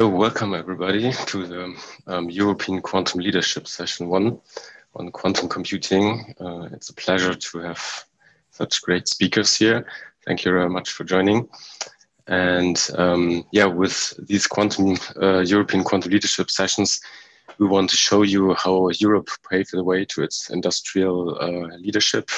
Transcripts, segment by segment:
So welcome everybody to the um, European Quantum Leadership Session 1 on quantum computing. Uh, it's a pleasure to have such great speakers here. Thank you very much for joining. And um, yeah, with these quantum uh, European quantum leadership sessions, we want to show you how Europe paved the way to its industrial uh, leadership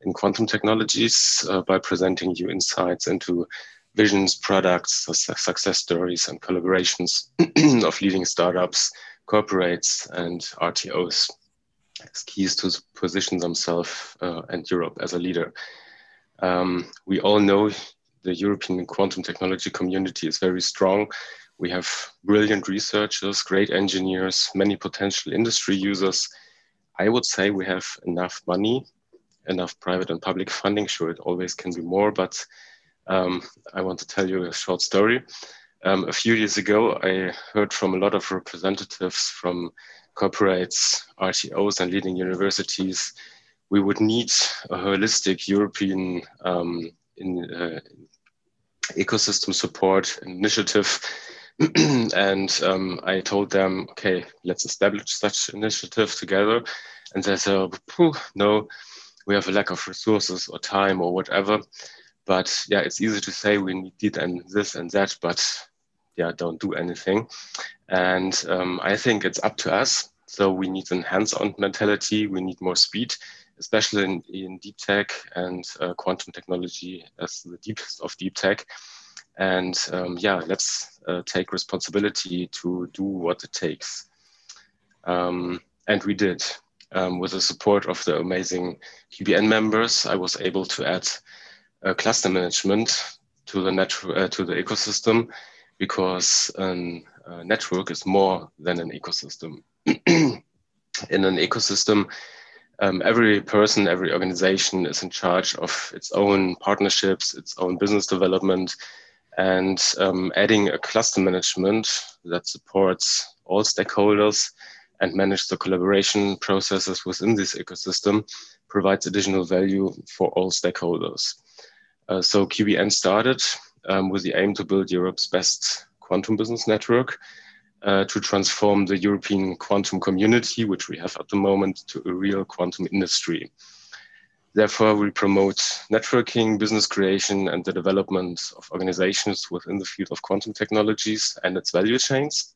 in quantum technologies uh, by presenting you insights into visions, products, success stories, and collaborations of leading startups, corporates, and RTOs as keys to position themselves uh, and Europe as a leader. Um, we all know the European quantum technology community is very strong. We have brilliant researchers, great engineers, many potential industry users. I would say we have enough money, enough private and public funding. Sure, it always can be more, but um, I want to tell you a short story. Um, a few years ago, I heard from a lot of representatives from corporates, RTOs, and leading universities. We would need a holistic European um, in, uh, ecosystem support initiative. and um, I told them, okay, let's establish such initiative together. And they said, no, we have a lack of resources or time or whatever. But yeah, it's easy to say we need and this and that, but yeah, don't do anything. And um, I think it's up to us. So we need a hands-on mentality. We need more speed, especially in, in deep tech and uh, quantum technology as the deepest of deep tech. And um, yeah, let's uh, take responsibility to do what it takes. Um, and we did. Um, with the support of the amazing QBN members, I was able to add uh, cluster management to the network uh, to the ecosystem because a uh, network is more than an ecosystem. In an ecosystem, um, every person, every organization is in charge of its own partnerships, its own business development, and um, adding a cluster management that supports all stakeholders and manages the collaboration processes within this ecosystem provides additional value for all stakeholders. Uh, so QBN started um, with the aim to build Europe's best quantum business network uh, to transform the European quantum community, which we have at the moment, to a real quantum industry. Therefore, we promote networking, business creation, and the development of organizations within the field of quantum technologies and its value chains.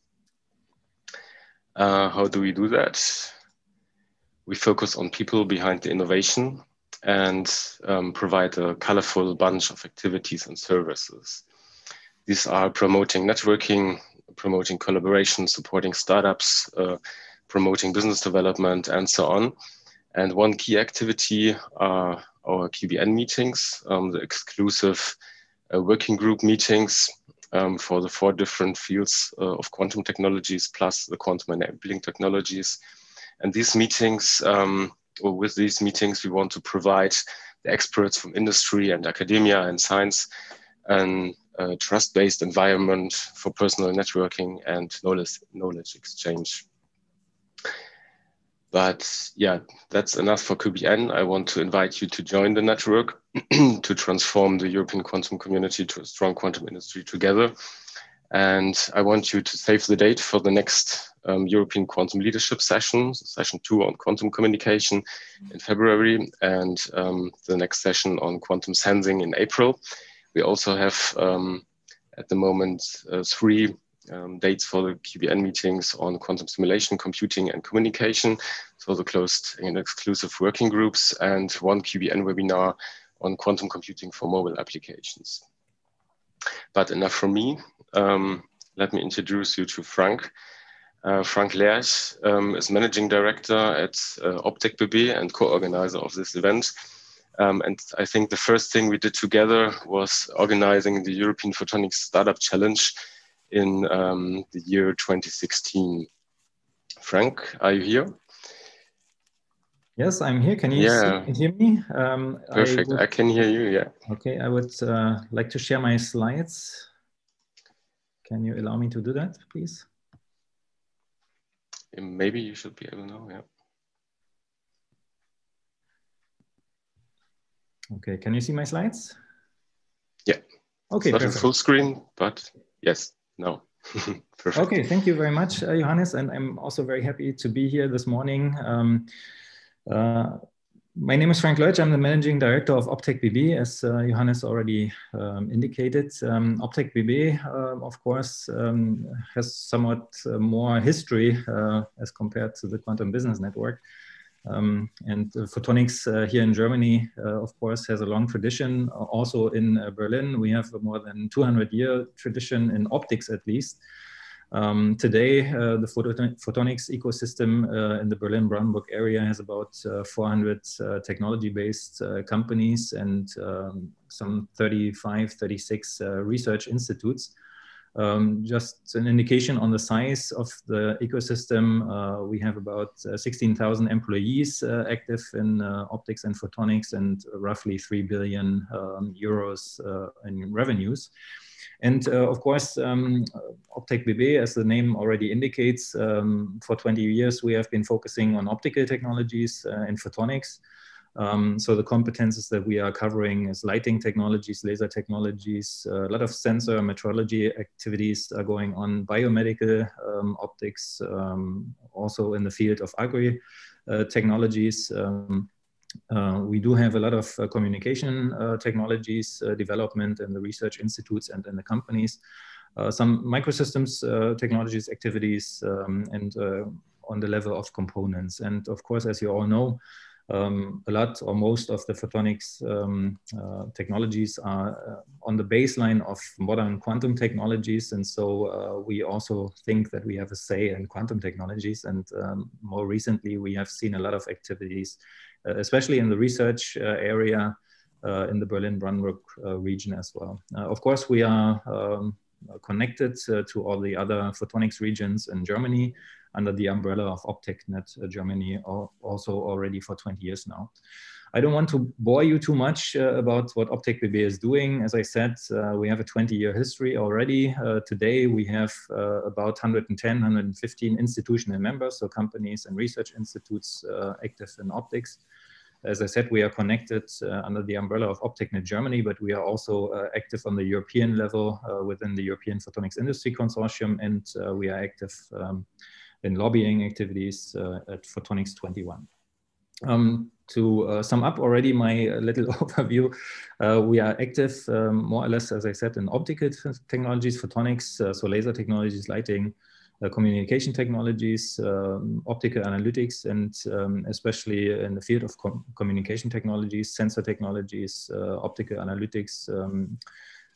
Uh, how do we do that? We focus on people behind the innovation and um, provide a colorful bunch of activities and services. These are promoting networking, promoting collaboration, supporting startups, uh, promoting business development, and so on. And one key activity are our QBN meetings, um, the exclusive uh, working group meetings um, for the four different fields uh, of quantum technologies plus the quantum enabling technologies. And these meetings um, with these meetings, we want to provide the experts from industry and academia and science an trust-based environment for personal networking and knowledge, knowledge exchange. But yeah, that's enough for QBN. I want to invite you to join the network to transform the European quantum community to a strong quantum industry together. And I want you to save the date for the next um, European Quantum Leadership Session, session two on quantum communication in February, and um, the next session on quantum sensing in April. We also have um, at the moment uh, three um, dates for the QBN meetings on quantum simulation, computing, and communication. So the closed and exclusive working groups, and one QBN webinar on quantum computing for mobile applications. But enough from me. Um, let me introduce you to Frank. Uh, Frank Lerch um, is managing director at uh, Optec BB and co-organizer of this event. Um, and I think the first thing we did together was organizing the European Photonics Startup Challenge in um, the year 2016. Frank, are you here? Yes, I'm here. Can you yeah. see, hear me? Um, Perfect. I, would, I, can hear you. Yeah. Okay. I would uh, like to share my slides. Can you allow me to do that, please? Maybe you should be able to, know, yeah. Okay, can you see my slides? Yeah. Okay, it's not in full screen, but yes, no. okay, thank you very much, uh, Johannes. And I'm also very happy to be here this morning. Um, uh, my name is Frank Lerch. I'm the managing director of Optec BB, as uh, Johannes already um, indicated. Um, Optec BB, uh, of course, um, has somewhat uh, more history uh, as compared to the Quantum Business Network. Um, and photonics uh, here in Germany, uh, of course, has a long tradition. Also in Berlin, we have a more than 200 year tradition in optics, at least. Um, today, uh, the photonics ecosystem uh, in the Berlin-Brandenburg area has about uh, 400 uh, technology-based uh, companies and um, some 35, 36 uh, research institutes. Um, just an indication on the size of the ecosystem, we have about 16,000 employees active in optics and photonics and roughly 3 billion um, euros in revenues. And uh, of course, um, Optec BB, as the name already indicates, um, for 20 years we have been focusing on optical technologies uh, and photonics. Um, so the competences that we are covering is lighting technologies, laser technologies, uh, a lot of sensor metrology activities are going on, biomedical um, optics, um, also in the field of agri uh, technologies. Uh, we do have a lot of uh, communication uh, technologies uh, development in the research institutes and in the companies. Uh, some microsystems uh, technologies activities um, and on the level of components. And of course, as you all know, um, a lot or most of the photonics um, technologies are on the baseline of modern quantum technologies. And so we also think that we have a say in quantum technologies. And um, more recently, we have seen a lot of activities uh, especially in the research uh, area uh, in the Berlin-Brandenburg region as well. of course, we are um, connected to all the other photonics regions in Germany under the umbrella of OptecNet Germany also already for 20 years now. I don't want to bore you too much uh, about what Optec BB is doing. As I said, uh, we have a 20 year history already. Uh, today, we have about 110, 115 institutional members, so companies and research institutes active in optics. As I said, we are connected uh, under the umbrella of OptecNet Germany, but we are also uh, active on the European level uh, within the European Photonics Industry Consortium, and we are active um, in lobbying activities at Photonics 21. Um, to uh, sum up already my little overview, uh, we are active um, more or less, as I said, in optical technologies, photonics, uh, so laser technologies, lighting, uh, communication technologies, um, optical analytics, and um, especially in the field of com communication technologies, sensor technologies, uh, optical analytics.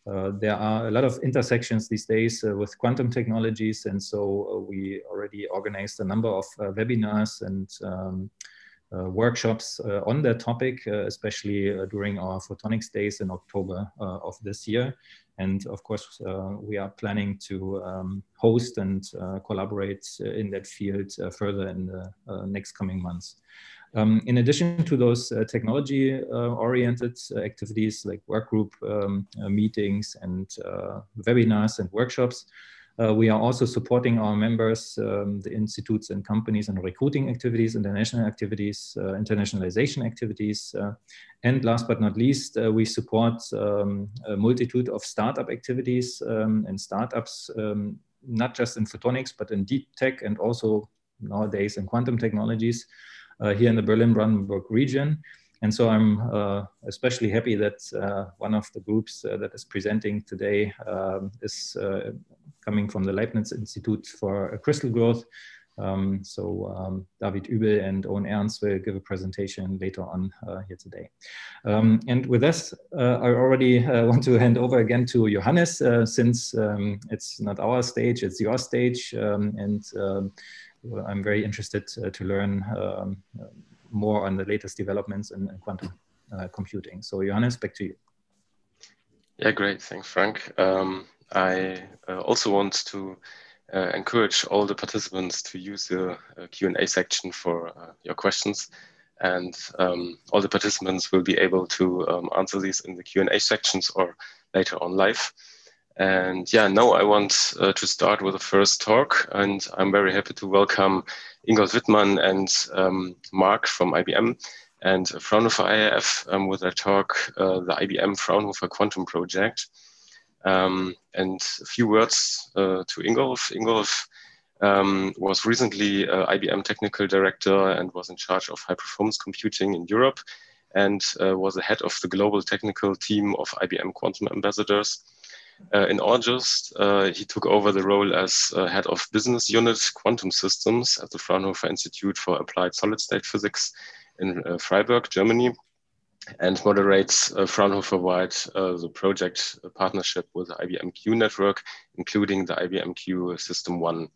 Uh, there are a lot of intersections these days uh, with quantum technologies, and so uh, we already organized a number of uh, webinars and um, workshops on that topic, especially during our photonics days in October of this year. And of course, uh, we are planning to um, host and uh, collaborate in that field uh, further in the next coming months. Um, in addition to those uh, technology uh, oriented uh, activities like workgroup um, meetings and webinars and workshops, uh, we are also supporting our members, um, the institutes and companies and recruiting activities, international activities, uh, internationalization activities. Uh, and last but not least, uh, we support um, a multitude of startup activities um, and startups, not just in photonics, but in deep tech and also nowadays in quantum technologies uh, here in the Berlin-Brandenburg region. And so I'm uh, especially happy that uh, one of the groups uh, that is presenting today um, is uh, coming from the Leibniz Institute for Crystal Growth. Um, so um, David Übel and Owen Ernst will give a presentation later on uh, here today. Um, and with this, uh, I already want to hand over again to Johannes, since um, it's not our stage, it's your stage. Um, and I'm very interested to learn more on the latest developments in, in quantum uh, computing. So Johannes, back to you. Yeah, great. Thanks, Frank. Um, I uh, also want to uh, encourage all the participants to use the uh, Q&A section for uh, your questions. And um, all the participants will be able to um, answer these in the Q&A sections or later on live. And yeah, now I want uh, to start with the first talk, and I'm very happy to welcome Ingolf Wittmann and um, Mark from IBM and Fraunhofer IAF um, with their talk, uh, the IBM Fraunhofer Quantum Project. Um, and a few words uh, to Ingolf. Ingolf um, was recently uh, IBM technical director and was in charge of high performance computing in Europe and uh, was the head of the global technical team of IBM Quantum Ambassadors. Uh, in August, uh, he took over the role as uh, head of business unit quantum systems at the Fraunhofer Institute for Applied Solid State Physics in Freiburg, Germany, and moderates Fraunhofer-wide the project partnership with the IBM Q network, including the IBM Q System One.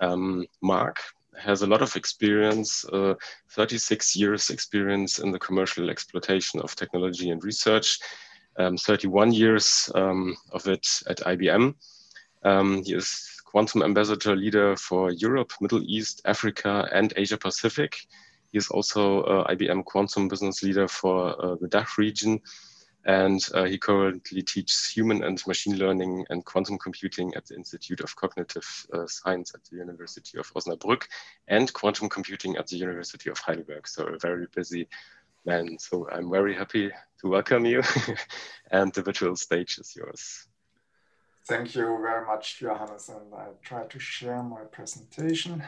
Um, Mark has a lot of experience, uh, 36 years experience in the commercial exploitation of technology and research, um, 31 years um, of it at IBM. Um, he is quantum ambassador leader for Europe, Middle East, Africa, and Asia Pacific. He is also uh, IBM quantum business leader for uh, the DACH region and uh, he currently teaches human and machine learning and quantum computing at the Institute of Cognitive uh, Science at the University of Osnabrück and quantum computing at the University of Heidelberg. So a very busy man. So I'm very happy to welcome you and the virtual stage is yours. Thank you very much, Johannes. And I try to share my presentation.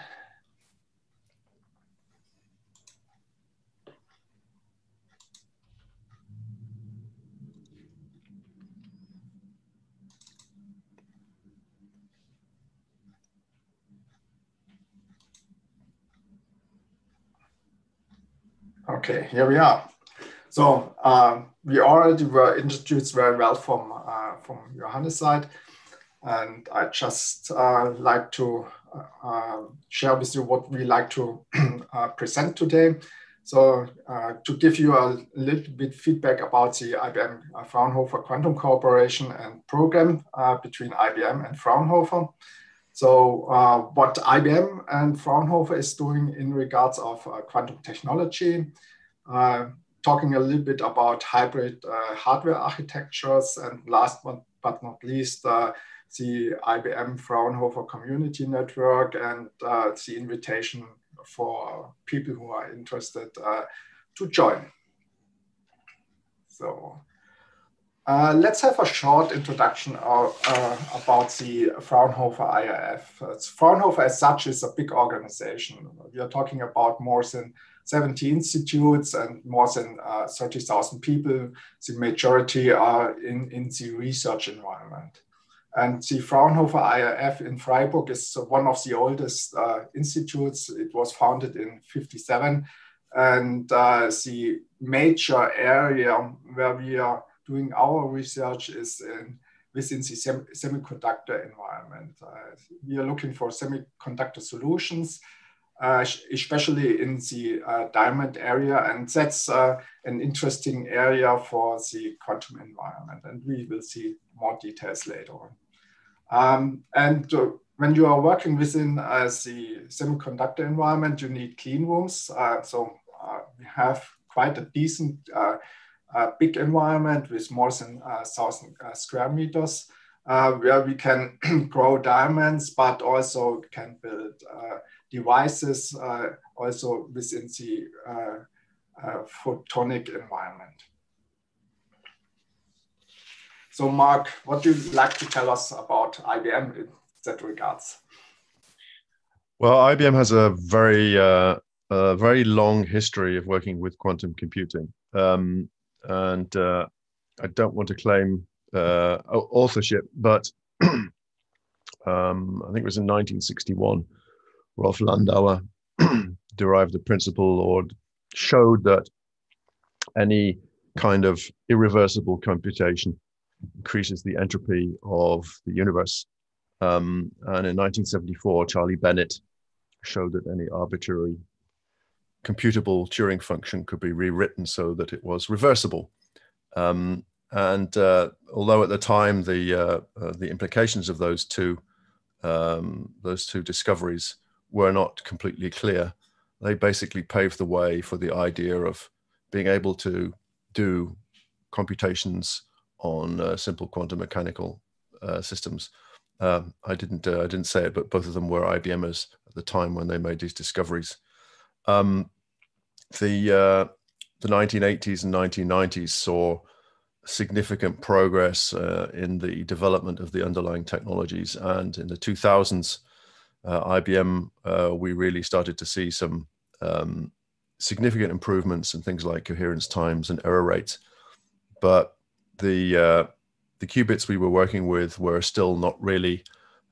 Okay, here we are. So um, we already were introduced very well from uh, from Johannes' side, and I just uh, like to uh, share with you what we like to uh, present today. So uh, to give you a little bit feedback about the IBM uh, Fraunhofer Quantum Cooperation and program between IBM and Fraunhofer. So uh, what IBM and Fraunhofer is doing in regards of uh, quantum technology, uh, talking a little bit about hybrid uh, hardware architectures, and last but, but not least, uh, the IBM Fraunhofer Community Network and uh, the invitation for people who are interested to join. So uh, let's have a short introduction of, uh, about the Fraunhofer IAF. Uh, Fraunhofer as such is a big organization. We are talking about more than 70 institutes and more than uh, 30,000 people. The majority are in, in the research environment. And the Fraunhofer IAF in Freiburg is one of the oldest uh, institutes. It was founded in 57. And uh, the major area where we are doing our research is in, within the sem semiconductor environment. Uh, we are looking for semiconductor solutions, especially in the uh, diamond area, and that's uh, an interesting area for the quantum environment, and we will see more details later on. Um, and uh, when you are working within uh, the semiconductor environment, you need clean rooms. so we have quite a decent big environment with more than a uh, thousand uh, square meters, uh, where we can grow diamonds, but also can build devices also within the photonic environment. So Mark, what do you like to tell us about IBM in that regards? Well, IBM has a very, uh, a very long history of working with quantum computing. Um, and uh, I don't want to claim uh, authorship, but um, I think it was in 1961, Rolf Landauer derived the principle or showed that any kind of irreversible computation increases the entropy of the universe. Um, and in 1974, Charlie Bennett showed that any arbitrary computable Turing function could be rewritten so that it was reversible. Um, and uh, although at the time the uh, uh, the implications of those two um, those two discoveries were not completely clear, they basically paved the way for the idea of being able to do computations on uh, simple quantum mechanical uh, systems. Um, I didn't uh, I didn't say it, but both of them were IBMers at the time when they made these discoveries. Um, the uh, the 1980s and 1990s saw significant progress uh, in the development of the underlying technologies. And in the 2000s, uh, IBM, uh, we really started to see some um, significant improvements in things like coherence times and error rates. But the uh, the qubits we were working with were still not really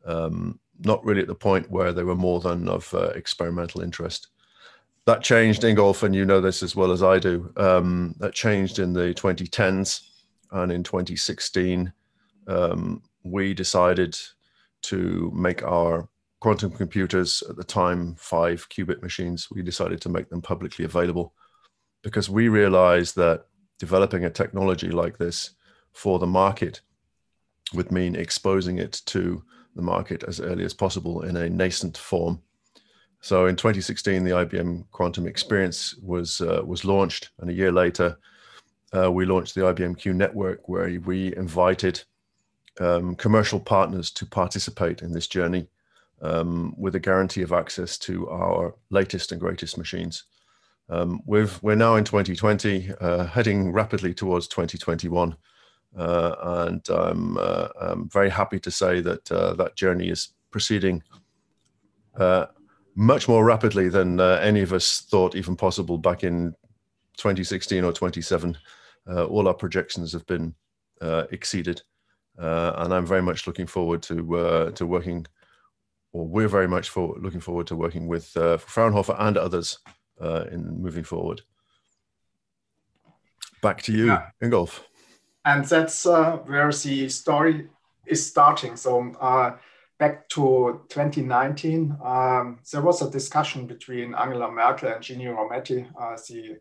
um, not really at the point where they were more than of uh, experimental interest. That changed, Ingolf, and you know this as well as I do. Um, that changed in the 2010s, and in 2016, um, we decided to make our quantum computers at the time five qubit machines. We decided to make them publicly available because we realized that developing a technology like this for the market would mean exposing it to the market as early as possible in a nascent form. So in 2016, the IBM Quantum Experience was uh, was launched, and a year later, uh, we launched the IBM Q Network, where we invited um, commercial partners to participate in this journey um, with a guarantee of access to our latest and greatest machines. Um, we are now in 2020, uh, heading rapidly towards 2021. Uh, and I'm, uh, I'm, very happy to say that uh, that journey is proceeding much more rapidly than any of us thought even possible back in 2016 or 27. all our projections have been exceeded. and I'm very much looking forward to, to working or we're very much for, looking forward to working with uh, Fraunhofer and others uh, in moving forward. Back to you, yeah. Ingolf and that's uh, where the story is starting. So uh, back to 2019, um, there was a discussion between Angela Merkel and Ginni Rometty, uh, the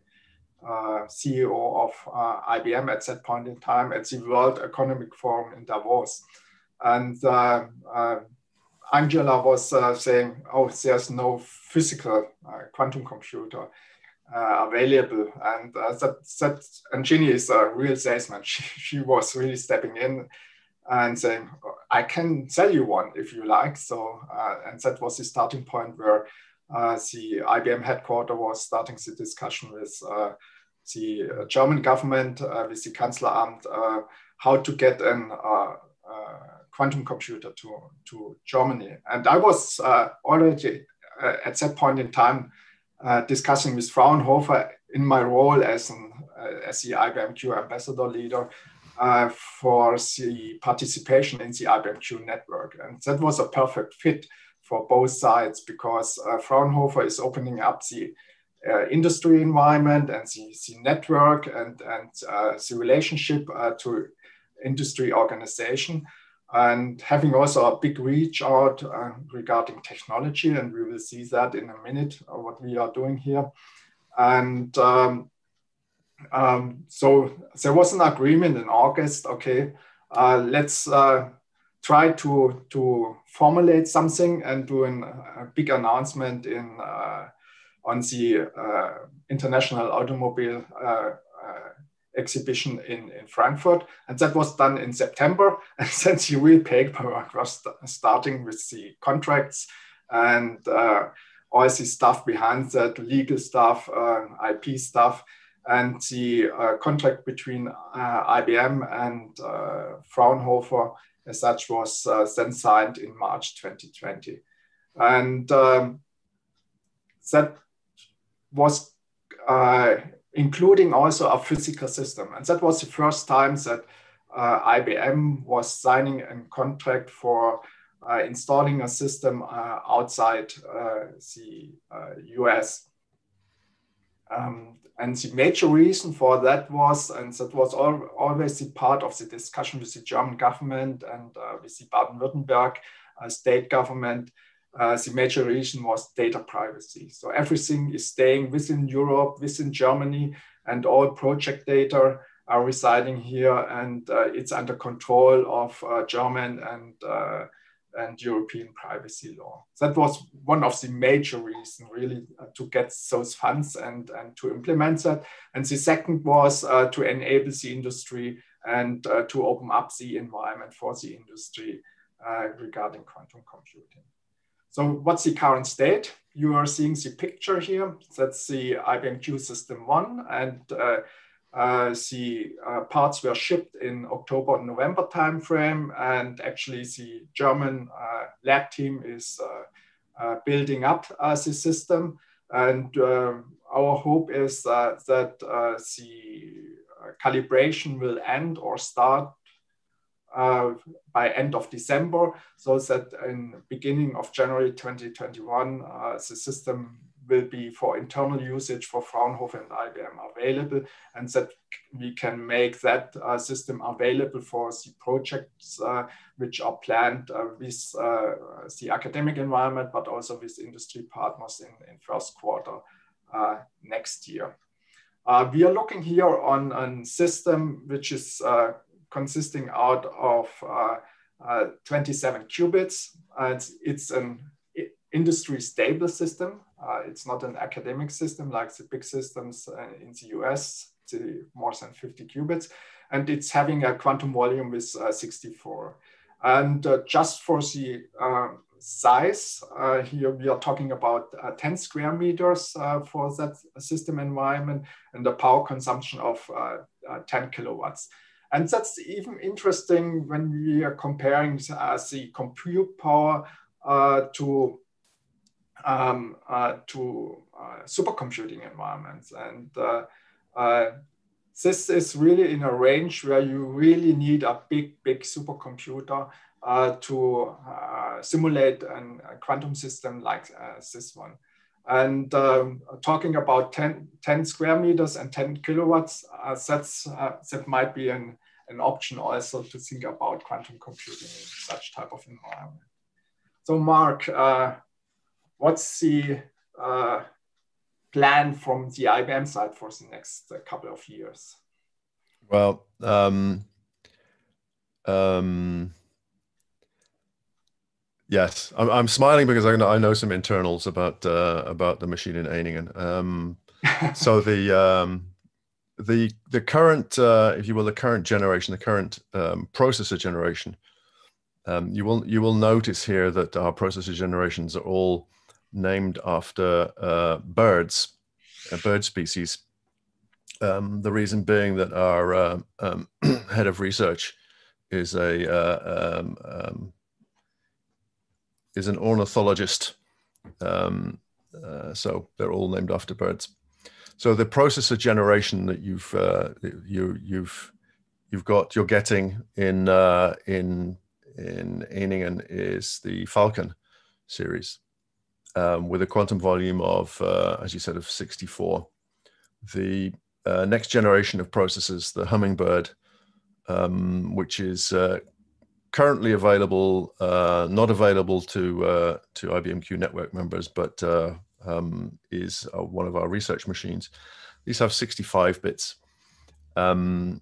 uh, CEO of uh, IBM at that point in time, at the World Economic Forum in Davos. And uh, Angela was saying, oh, there's no physical quantum computer uh, available. And uh, that, that, and Ginni is a real salesman. She, she was really stepping in and saying, I can sell you one if you like. So, uh, and that was the starting point where uh, the IBM headquarter was starting the discussion with uh, the uh, German government, with the Kanzleramt, how to get an quantum computer to, to Germany. And I was already at that point in time uh, discussing with Fraunhofer in my role as, an, uh, as the IBM-Q ambassador leader uh, for the participation in the IBM-Q network. And that was a perfect fit for both sides because uh, Fraunhofer is opening up the uh, industry environment and the, the network and, and uh, the relationship to industry organization and having also a big reach out uh, regarding technology, and we will see that in a minute uh, what we are doing here. And um, um, so there was an agreement in August. Okay, uh, let's uh, try to to formulate something and do an, a big announcement in uh, on the uh, International Automobile exhibition in, in Frankfurt. And that was done in September. And then the real paperwork was st starting with the contracts and uh, all the stuff behind that, legal stuff, uh, IP stuff. And the uh, contract between uh, IBM and uh, Fraunhofer as such was uh, then signed in March 2020. And um, that was including also a physical system. And that was the first time that uh, IBM was signing a contract for uh, installing a system uh, outside uh, the US. Uh, um, and the major reason for that was, and that was all, always the part of the discussion with the German government and uh, with the Baden-Württemberg state government, uh, the major reason was data privacy. So everything is staying within Europe, within Germany, and all project data are residing here, and uh, it's under control of uh, German and uh, and European privacy law. That was one of the major reasons, really, uh, to get those funds and, and to implement that. And the second was uh, to enable the industry and to open up the environment for the industry regarding quantum computing. So what's the current state? You are seeing the picture here. That's the IBM Q System 1. And uh, Uh, the uh, parts were shipped in October and November timeframe, and actually the German uh, lab team is uh, uh, building up the system. And um, our hope is that the calibration will end or start uh, by end of December, so that in beginning of January 2021, uh, the system will be for internal usage for Fraunhofer and IBM available, and that we can make that uh, system available for the projects uh, which are planned uh, with uh, the academic environment, but also with industry partners in, in first quarter next year. we are looking here on a system which is consisting out of uh, uh, 27 qubits. It's, it's an industry stable system. Uh, it's not an academic system like the big systems in the US, the more than 50 qubits. And it's having a quantum volume with 64. And just for the size. Uh, here we are talking about uh, 10 square meters uh, for that system environment and the power consumption of 10 kilowatts. And that's even interesting when we are comparing uh, the compute power uh, to um, uh, to uh, supercomputing environments. And uh, uh, this is really in a range where you really need a big, big supercomputer to simulate an, a quantum system like this one. And um, talking about 10, 10, square meters and 10 kilowatts, uh, that's, uh, that might be an, an option also to think about quantum computing in such type of environment. So Mark, uh, what's the uh, plan from the IBM side for the next uh, couple of years? Well, um, um, Yes, I'm, I'm smiling because I know, I know some internals about uh, about the machine in Ehningen. Um, so the um, the the current, uh, if you will, the current generation, the current um, processor generation, um, you will you will notice here that our processor generations are all named after uh, birds, uh, bird species. Um, the reason being that our uh, um, head of research is a uh, um, is an ornithologist. Um, uh, so they're all named after birds. So the processor generation that you've uh, you you've you've got you're getting in uh, in in Ehningen is the Falcon series um, with a quantum volume of, uh, as you said, of 64. The uh, next generation of processors, the Hummingbird, um, which is uh, currently available, uh, not available to uh, to IBM Q network members, but uh, um, is uh, one of our research machines. These have 65 bits. Um,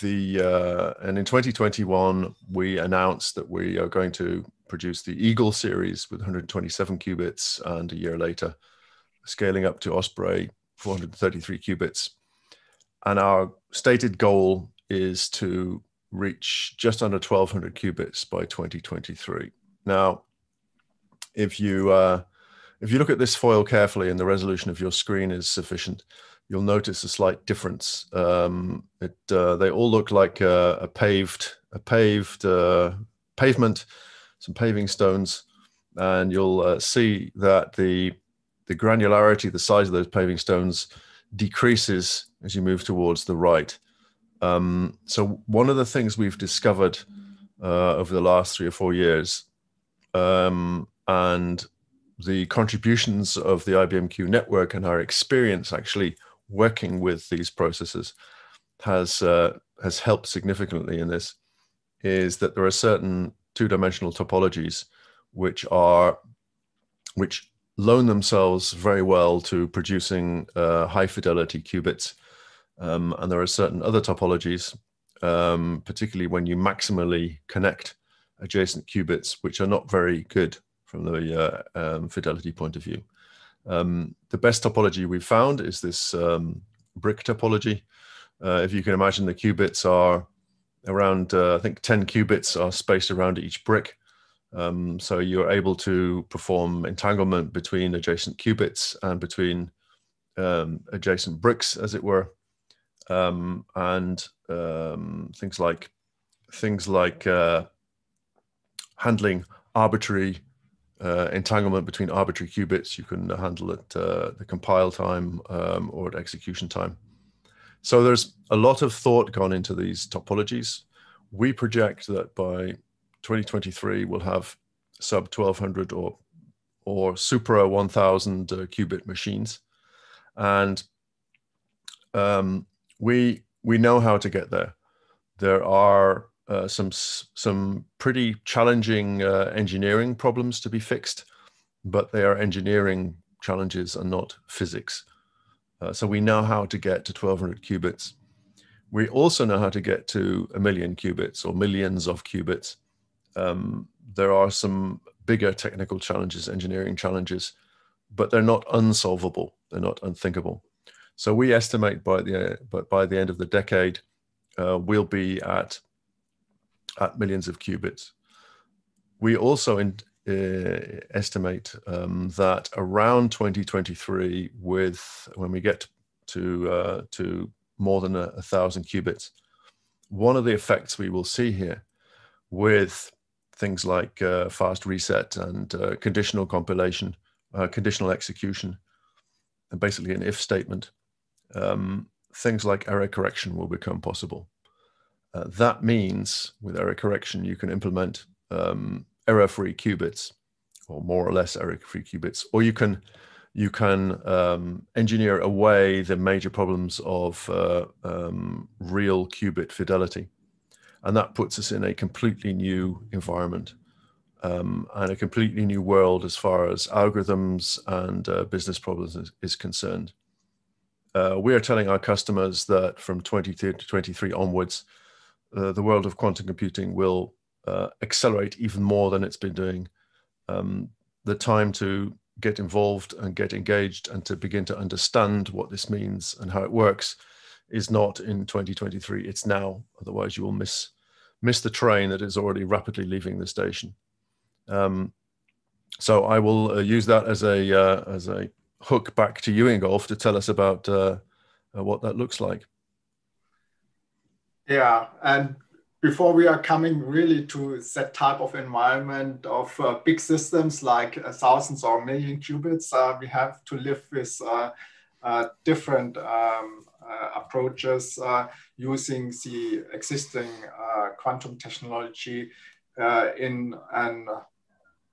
the uh, and in 2021 we announced that we are going to produce the Eagle series with 127 qubits, and a year later, scaling up to Osprey 433 qubits. And our stated goal is to reach just under 1200 qubits by 2023. Now, if you uh, if you look at this foil carefully and the resolution of your screen is sufficient, you'll notice a slight difference. Um, it, uh, they all look like a, a paved a paved uh, pavement, some paving stones, and you'll uh, see that the the granularity, the size of those paving stones decreases as you move towards the right. Um, so one of the things we've discovered uh, over the last three or four years, um, and the contributions of the IBM Q network and our experience actually working with these processes has uh, has helped significantly in this. Is that there are certain two-dimensional topologies which are which loan themselves very well to producing uh, high fidelity qubits um, and there are certain other topologies, um, particularly when you maximally connect adjacent qubits, which are not very good from the uh, um, fidelity point of view. Um, the best topology we've found is this um, brick topology. Uh, if you can imagine, the qubits are around, uh, I think 10 qubits are spaced around each brick. Um, so you're able to perform entanglement between adjacent qubits and between adjacent bricks, as it were. Um, and um, things like things like uh, handling arbitrary uh, entanglement between arbitrary qubits. You can handle it uh, the compile time um, or at execution time. So there's a lot of thought gone into these topologies. We project that by 2023 we'll have sub 1200 or or supra 1000 uh, qubit machines, and um, we we know how to get there. There are uh, some some pretty challenging uh, engineering problems to be fixed, but they are engineering challenges and not physics. Uh, so we know how to get to 1200 qubits. We also know how to get to a million qubits or millions of qubits. Um, there are some bigger technical challenges, engineering challenges, but they're not unsolvable. They're not unthinkable. So we estimate by the but by the end of the decade, uh, we'll be at at millions of qubits. We also in, uh, estimate um, that around 2023, with when we get to uh, to more than a, a, thousand qubits, one of the effects we will see here, with things like uh, fast reset and uh, conditional compilation, uh, conditional execution, and basically an if statement, um, things like error correction will become possible. Uh, that means with error correction, you can implement um, error-free qubits, or more or less error-free qubits, or you can you can um, engineer away the major problems of uh, um, real qubit fidelity, and that puts us in a completely new environment um, and a completely new world as far as algorithms and uh, business problems is, is concerned. Uh, we are telling our customers that from 2023 onwards, uh, the world of quantum computing will uh, accelerate even more than it's been doing. Um, the time to get involved and get engaged and to begin to understand what this means and how it works is not in 2023. It's now. Otherwise, you will miss miss the train that is already rapidly leaving the station. Um, so I will uh, use that as a uh, as a hook back to you, Ingolf, to tell us about uh, uh, what that looks like. Yeah, and before we are coming really to that type of environment of uh, big systems like uh, thousands or million qubits, uh, we have to live with uh, uh, different um, approaches using the existing quantum technology in an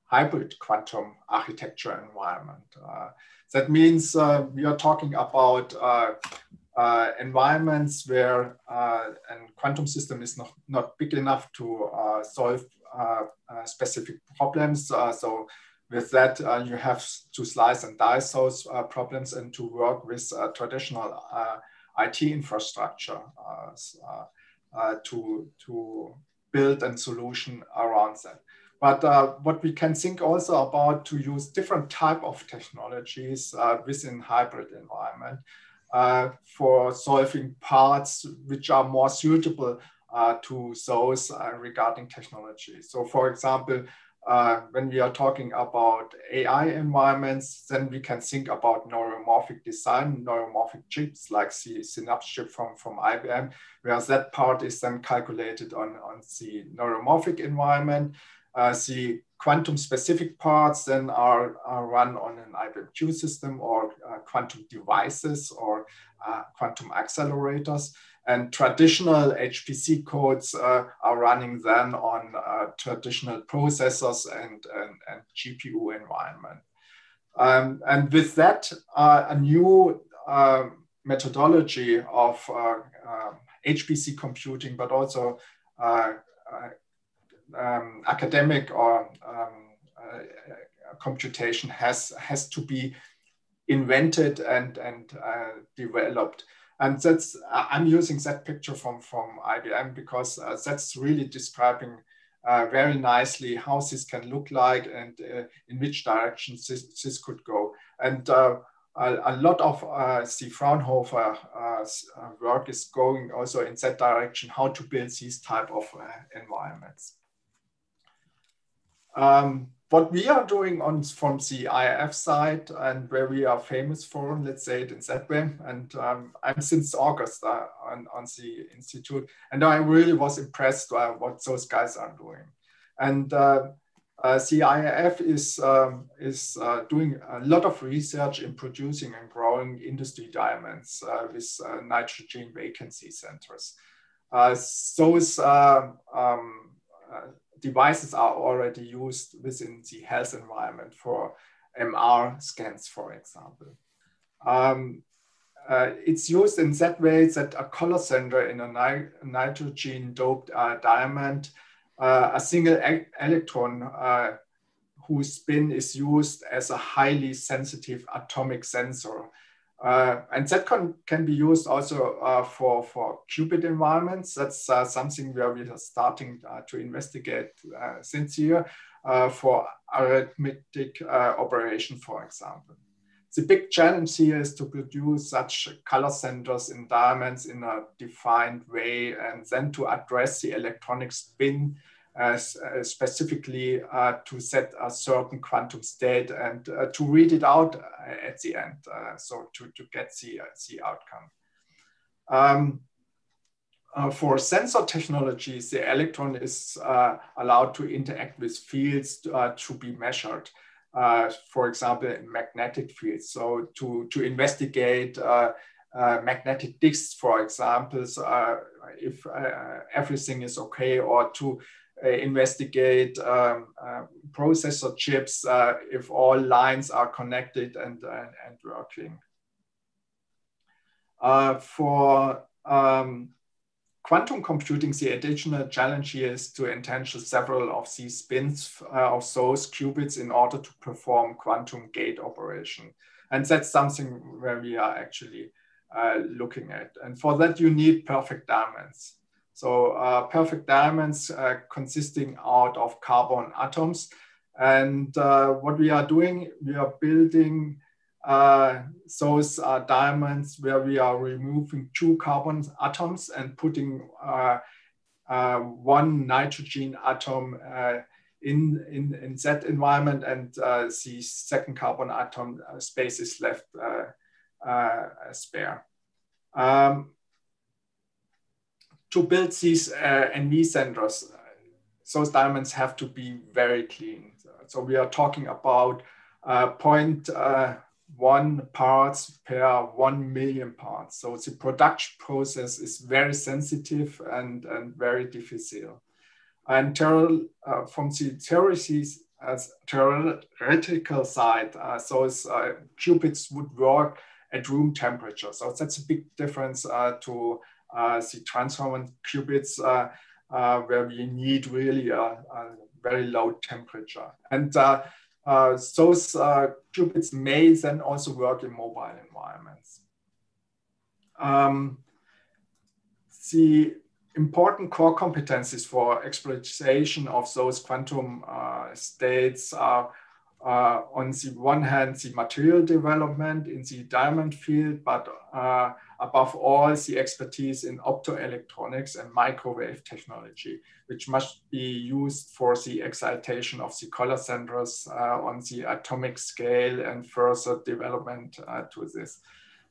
hybrid quantum architecture environment. That means we are talking about uh, environments where uh, a quantum system is not, not big enough to uh, solve uh, uh, specific problems. Uh, so with that, you have to slice and dice those problems and to work with traditional IT infrastructure to, to build a solution around that. But uh, what we can think also about to use different type of technologies uh, within hybrid environment uh, for solving parts which are more suitable uh, to those uh, regarding technology. So for example, uh, when we are talking about AI environments, then we can think about neuromorphic design, neuromorphic chips like the Synapse chip from, from IBM, where that part is then calculated on, on the neuromorphic environment. Uh, the quantum specific parts then are, are run on an IBM system or uh, quantum devices or uh, quantum accelerators. And traditional HPC codes uh, are running then on uh, traditional processors and, and, and GPU environment. Um, and with that, uh, a new um, methodology of HPC um, computing, but also um, academic or um, uh, computation has has to be invented and and uh, developed. And that's I'm using that picture from from IBM because uh, that's really describing uh, very nicely how this can look like and uh, in which direction this, this could go. And uh, a, a, lot of uh, the Fraunhofer work is going also in that direction, how to build these type of environments. Um, what we are doing on from the IAF side and where we are famous for, let's say it in that way. And um, I'm since August uh, on, on the institute, and I really was impressed by what those guys are doing. And uh, uh, CIIF is, um, is uh, doing a lot of research in producing and growing industry diamonds uh, with uh, nitrogen vacancy centers. Uh, those um, devices are already used within the health environment for MR scans, for example. Um, it's used in that way that a color center in a ni nitrogen doped diamond uh, a single e electron uh, whose spin is used as a highly sensitive atomic sensor. Uh, and that can, can be used also uh, for, for qubit environments. That's uh, something where we are starting uh, to investigate since here for arithmetic operation, for example. The big challenge here is to produce such color centers in diamonds in a defined way and then to address the electronic spin uh, uh, specifically uh, to set a certain quantum state and uh, to read it out uh, at the end, uh, so to, to get the, the outcome. Um, for sensor technologies, the electron is allowed to interact with fields to be measured. for example, magnetic fields. So to, to investigate magnetic disks, for example, if everything is okay, or to uh, investigate um, uh, processor chips uh, if all lines are connected and, and working. for um, quantum computing, the additional challenge here is to entangle several of these spins uh, of those qubits in order to perform quantum gate operation. And that's something where we are actually uh, looking at. And for that, you need perfect diamonds. So uh, perfect diamonds uh, consisting out of carbon atoms. And uh, what we are doing, we are building uh, those uh, diamonds where we are removing two carbon atoms and putting uh, one nitrogen atom in, in, in that environment and the second carbon atom space is left spare. Um, to build these uh, NV centers, those diamonds have to be very clean. So we are talking about uh, 0.1 uh, parts per 1 million parts. So the production process is very sensitive and, and very difficult. And uh, from the theories, as theoretical side, uh, those uh, qubits would work at room temperature. So that's a big difference uh, to uh, the transformer qubits uh, uh, where we need really a, a, very low temperature. And those qubits may then also work in mobile environments. Um, the important core competencies for exploitation of those quantum uh, states are uh, on the one hand, the material development in the diamond field, but uh, above all, the expertise in optoelectronics and microwave technology, which must be used for the excitation of the color centers uh, on the atomic scale and further development uh, to this.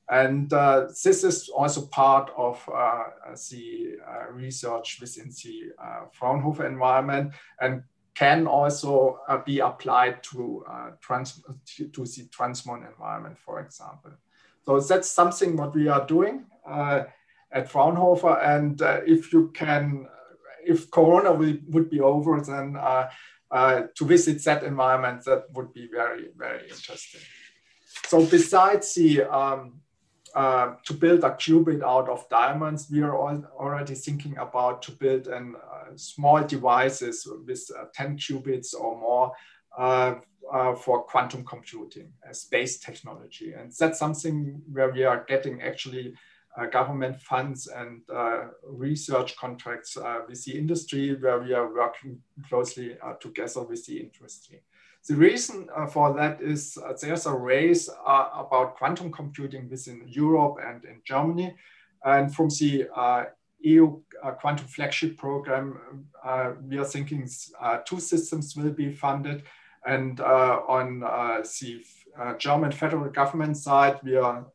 And uh, this is also part of uh, the research within the Fraunhofer environment and can also be applied to, trans to, the transmon environment, for example. So that's something what we are doing uh, at Fraunhofer. And uh, if you can, if Corona would be over, then uh, uh, to visit that environment, that would be very, very interesting. So besides the, um, uh, to build a qubit out of diamonds, we are already thinking about to build an, uh, small devices with 10 qubits or more uh, uh, for quantum computing, uh, space technology. And that's something where we are getting actually uh, government funds and uh, research contracts uh, with the industry where we are working closely uh, together with the industry. The reason uh, for that is uh, there's a race uh, about quantum computing within Europe and in Germany. And from the EU quantum flagship program, we are thinking two systems will be funded And on the German federal government side, we are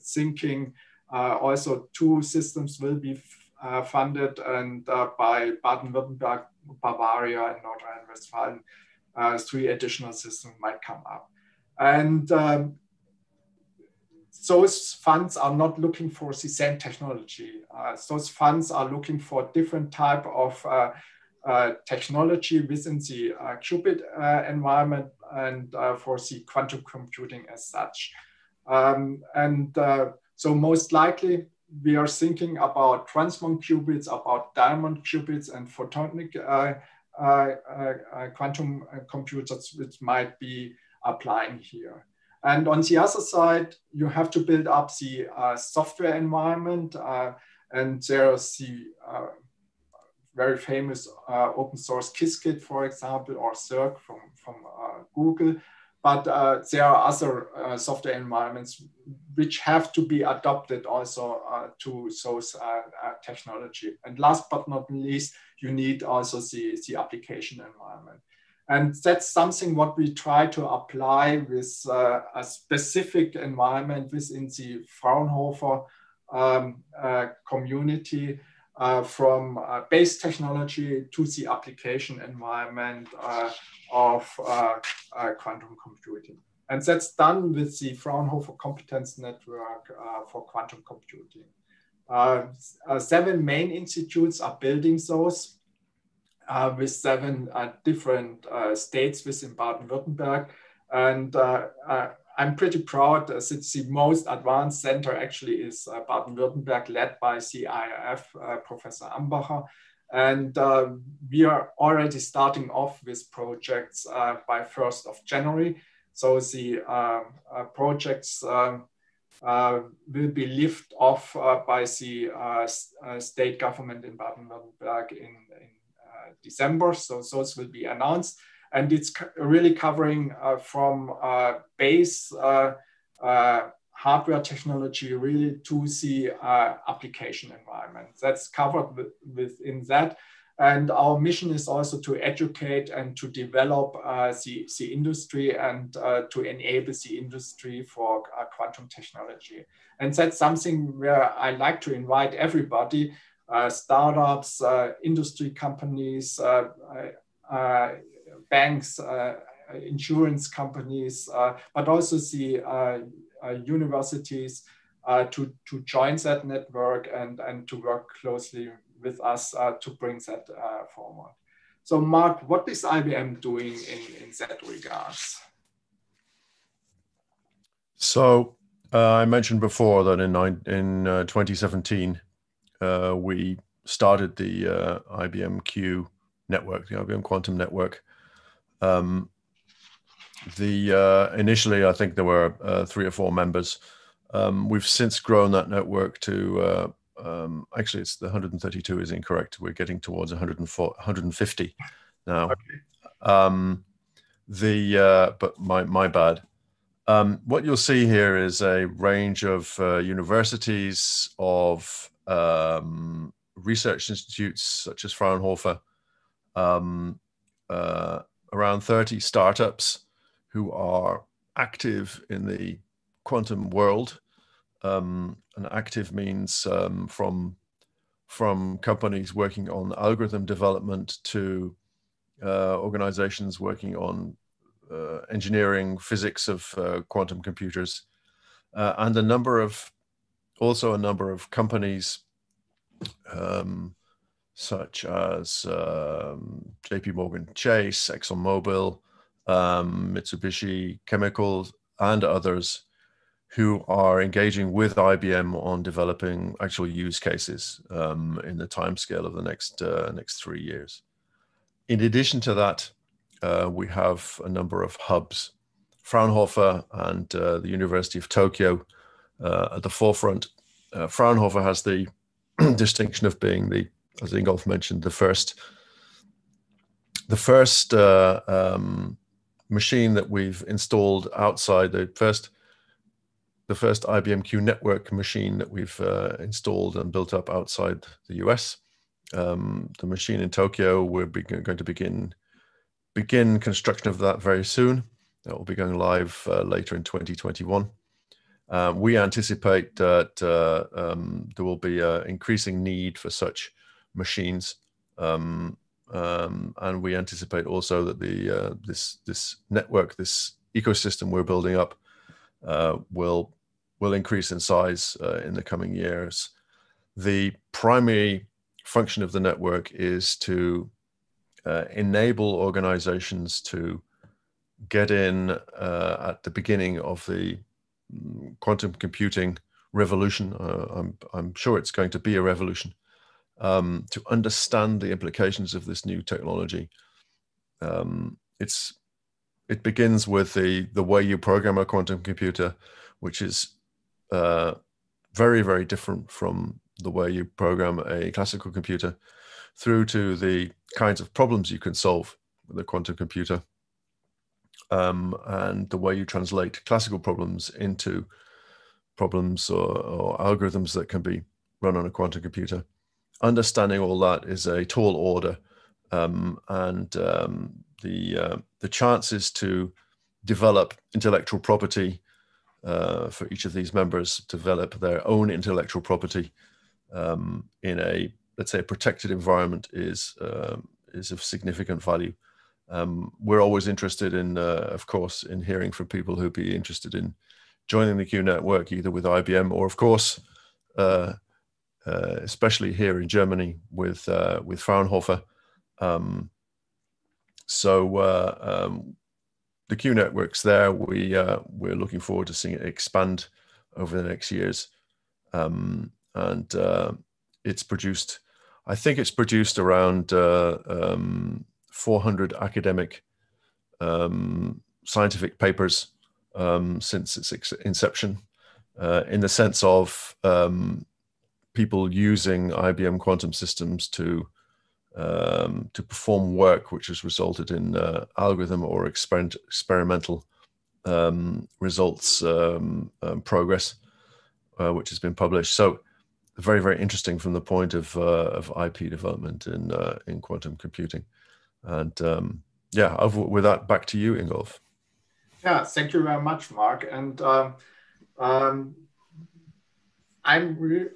thinking also two systems will be funded and by Baden-Württemberg, Bavaria, and North Rhine-Westphalia, three additional systems might come up. And um, those funds are not looking for the same technology. Uh, those funds are looking for different type of uh, uh, technology within the uh, qubit uh, environment and uh, for the quantum computing as such. Um, and so most likely we are thinking about transmon qubits, about diamond qubits and photonic quantum computers which might be applying here. And on the other side, you have to build up the uh, software environment. Uh, and there's the uh, very famous open source Qiskit, for example, or Cirq from, from Google. But uh, there are other software environments which have to be adopted also to those technology. And last but not least, you need also the, the application environment. And that's something what we try to apply with uh, a specific environment within the Fraunhofer um, uh, community uh, from uh, base technology to the application environment uh, of uh, quantum computing. And that's done with the Fraunhofer Competence Network for Quantum Computing. seven main institutes are building those uh, with seven uh, different uh, states within Baden-Württemberg. And uh, uh, I'm pretty proud that the most advanced center actually is uh, Baden-Württemberg, led by IAF, Professor Ambacher. And we are already starting off with projects by 1st of January. So the projects um, uh, will be lifted off uh, by the uh, state government in Baden-Württemberg in, in December. So those will be announced. And it's really covering uh, from uh, base uh, hardware technology really to the application environment. That's covered within that. And our mission is also to educate and to develop uh, the, the industry and uh, to enable the industry for uh, quantum technology. And that's something where I like to invite everybody startups, industry companies, banks, insurance companies, but also the universities to, to join that network and, and to work closely with us to bring that forward. So Mark, what is IBM doing in, in that regards? So uh, I mentioned before that in, in uh, 2017, uh, we started the uh, IBM Q network, the IBM Quantum Network. Um, the uh, initially, I think there were uh, three or four members. Um, we've since grown that network to uh, um, actually, it's the 132 is incorrect. We're getting towards 104, 150 now. Okay. Um, the uh, but my my bad. Um, what you'll see here is a range of universities of um, research institutes such as Fraunhofer, um, uh, around 30 startups who are active in the quantum world. Um, and active means um, from from companies working on algorithm development to uh, organizations working on uh, engineering, physics of uh, quantum computers, uh, and a number of also a number of companies um, such as um, JP Morgan Chase, ExxonMobil, um, Mitsubishi Chemicals, and others who are engaging with IBM on developing actual use cases um, in the timescale of the next uh, next three years. In addition to that, uh, we have a number of hubs. Fraunhofer and uh, the University of Tokyo uh, at the forefront. Uh, Fraunhofer has the distinction of being the, as Ingolf mentioned, the first, the first uh, um, machine that we've installed outside the first, the first IBM Q network machine that we've uh, installed and built up outside the US. Um, the machine in Tokyo, we're going to begin begin construction of that very soon. That will be going live uh, later in 2021. Um, we anticipate that uh, um, there will be an increasing need for such machines, um, um, and we anticipate also that the uh, this this network, this ecosystem we're building up, uh, will will increase in size uh, in the coming years. The primary function of the network is to uh, enable organizations to get in uh, at the beginning of the mm, quantum computing revolution. Uh, I'm, I'm sure it's going to be a revolution. Um, to understand the implications of this new technology. Um, it's it begins with the the way you program a quantum computer, which is uh, very very different from the way you program a classical computer, through to the kinds of problems you can solve with a quantum computer, um, and the way you translate classical problems into problems or, or algorithms that can be run on a quantum computer understanding all that is a tall order, um, and um, the uh, the chances to develop intellectual property uh, for each of these members develop their own intellectual property um, in a let's say a protected environment is um, is of significant value. Um, we're always interested in, uh, of course, in hearing from people who'd be interested in joining the Q network, either with IBM or, of course, uh, uh, especially here in Germany with uh, with Fraunhofer. Um, so uh, um, the Q network's there. We we're looking forward to seeing it expand over the next years, um, and it's produced. I think it's produced around um, 400 academic um, scientific papers um, since its inception, uh, in the sense of people using IBM quantum systems to um, to perform work which has resulted in uh, algorithm or experiment, experimental um, results um, um progress, uh, which has been published. So very, very interesting from the point of, uh, of IP development in, uh, in quantum computing. And um, yeah, with that, back to you, Ingolf. Yeah, thank you very much, Mark. And um, um I re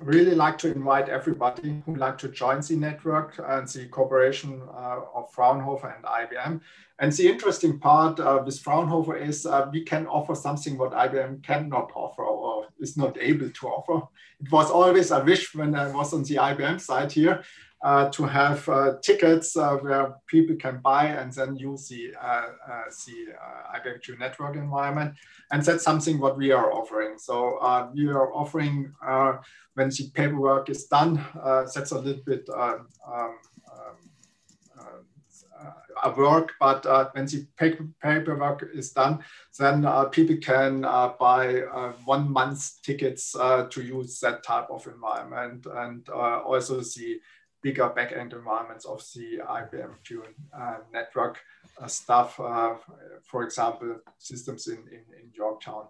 really like to invite everybody who like to join the network and the cooperation uh, of Fraunhofer and IBM. And the interesting part uh, with Fraunhofer is uh, we can offer something what IBM cannot offer or is not able to offer. It was always a wish when I was on the IBM side here to have uh, tickets uh, where people can buy and then use the, uh, uh, the uh, network environment. And that's something what we are offering. So we are offering when the paperwork is done, that's a little bit um, um, a work, but uh, when the paperwork is done, then uh, people can uh, buy one month tickets to use that type of environment and also the bigger backend environments of the IBM Q uh, network uh, stuff, uh, for example, systems in, in, in Yorktown.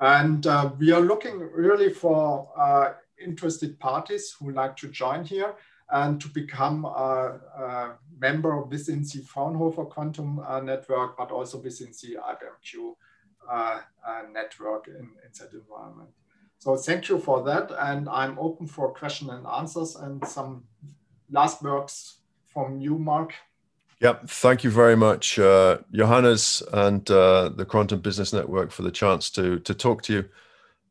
And uh, we are looking really for uh, interested parties who like to join here and to become a, a member within the Fraunhofer quantum uh, network, but also within the IBM Q network in, in that environment. So thank you for that. And I'm open for question and answers and some last words from you, Mark. Yep. Thank you very much, uh, Johannes and uh, the Quantum Business Network for the chance to to talk to you.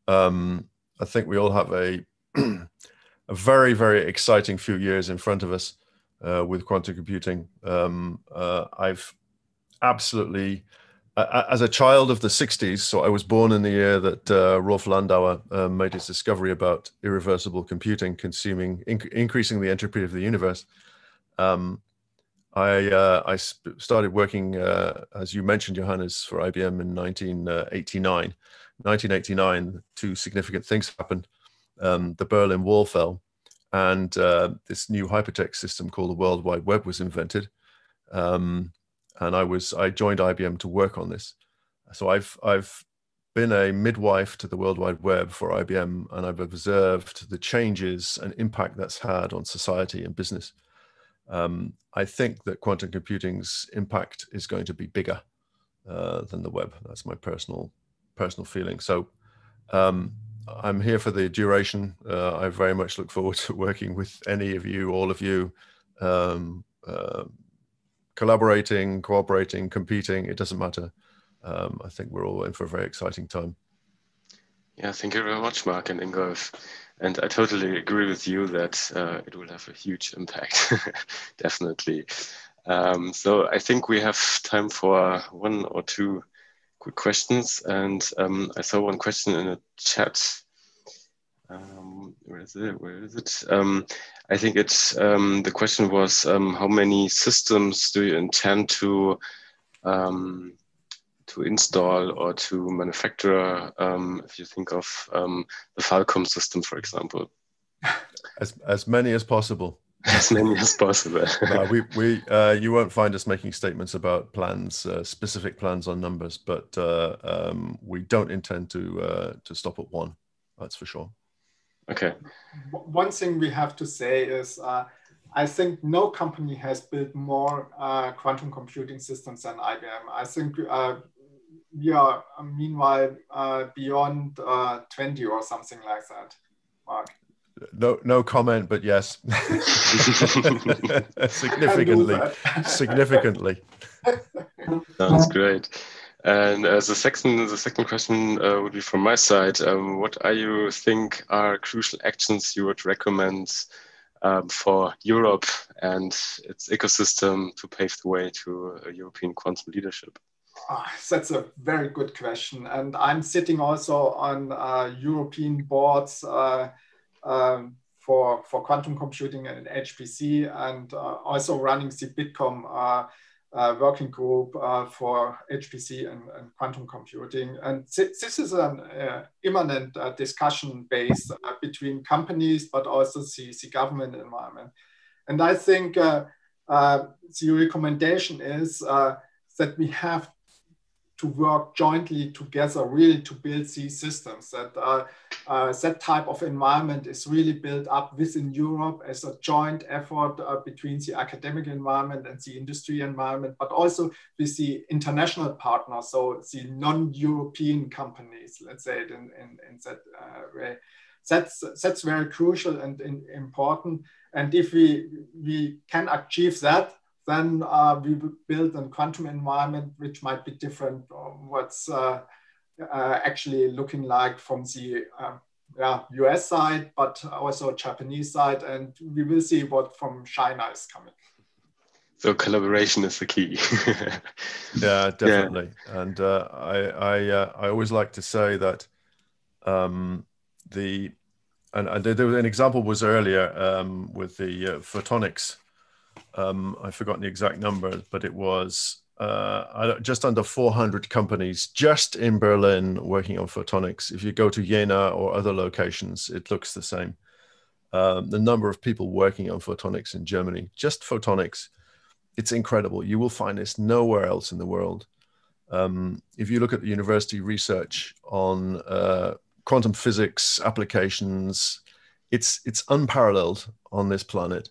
Um, I think we all have a a very very exciting few years in front of us uh, with quantum computing. Um, uh, I've absolutely as a child of the 60s, so I was born in the year that uh, Rolf Landauer uh, made his discovery about irreversible computing, consuming, inc- increasing the entropy of the universe. Um, I, uh, I sp- started working, uh, as you mentioned, Johannes, for IBM in 1989. 1989, two significant things happened. Um, the Berlin Wall fell, and uh, this new hypertext system called the World Wide Web was invented. Um, and I was I joined IBM to work on this. So I've I've been a midwife to the World Wide Web for IBM, and I've observed the changes and impact that's had on society and business. Um, I think that quantum computing's impact is going to be bigger uh, than the web. That's my personal personal feeling. So um, I'm here for the duration. Uh, I very much look forward to working with any of you, all of you, um, uh, collaborating, cooperating, competing. It doesn't matter. Um, I think we're all in for a very exciting time. Yeah, thank you very much, Mark and Ingolf. And I totally agree with you that uh, it will have a huge impact, definitely. Um, so I think we have time for one or two quick questions. And um, I saw one question in the chat. Um, where is it? Where is it? Um, I think it's um, the question was um, how many systems do you intend to um, to install or to manufacture? if you think of the Falcon system, for example, as as many as possible as many as possible. no, we we uh, you won't find us making statements about plans, uh, specific plans on numbers, but uh, um, we don't intend to uh, to stop at one. That's for sure. Okay. One thing we have to say is. Uh, I think no company has built more uh, quantum computing systems than IBM. I think we are meanwhile beyond 20 or something like that. Mark no no comment but yes significantly significantly That's great and uh, the second the second question uh, would be from my side um, what are you think are crucial actions you would recommend um, for Europe and its ecosystem to pave the way to European quantum leadership? Oh, that's a very good question. And I'm sitting also on uh, European boards uh, um, for, for quantum computing and HPC and uh, also running the Bitkom uh, uh, working group uh, for HPC and, and, quantum computing. And th this is an uh, imminent uh, discussion base between companies, but also the, the government environment. And I think the recommendation is that we have to work jointly together really to build these systems that uh, uh, that type of environment is really built up within Europe as a joint effort uh, between the academic environment and the industry environment, but also with the international partners, so the non-European companies, let's say it in, in, in that uh, way. That's, that's very crucial and, and important. And if we, we can achieve that, then uh, we build a quantum environment which might be different from what's uh, uh, actually looking like from the um, yeah, US side, but also Japanese side. And we will see what from China is coming. So collaboration is the key. yeah, definitely. Yeah. And uh, I, I, uh, I always like to say that um, the, and, and there was an example was earlier um, with the uh, photonics um, I've forgotten the exact number, but it was uh, just under 400 companies just in Berlin working on photonics. If you go to Jena or other locations, it looks the same. Um, the number of people working on photonics in Germany, just photonics, it's incredible. You will find this nowhere else in the world. Um, if you look at the university research on uh, quantum physics applications, it's it's unparalleled on this planet.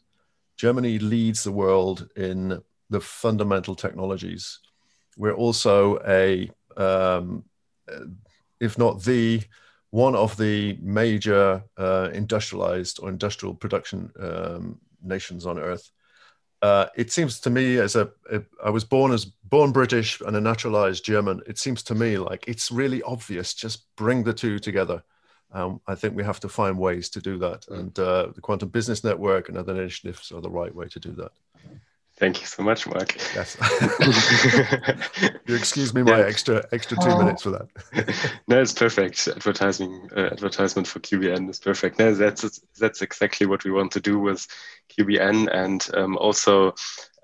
Germany leads the world in the fundamental technologies. We're also a, um, if not the, one of the major uh, industrialized or industrial production um, nations on earth. Uh, it seems to me as a, a I was born as born British and a naturalized German. It seems to me like it's really obvious. Just bring the two together. Um, I think we have to find ways to do that, mm. and uh, the Quantum Business Network and other initiatives are the right way to do that. Thank you so much, Mark. Yes. you excuse me my yeah. extra extra two minutes for that. no, it's perfect. Advertising uh, advertisement for QBN is perfect. No, that's that's exactly what we want to do with QBN, and um, also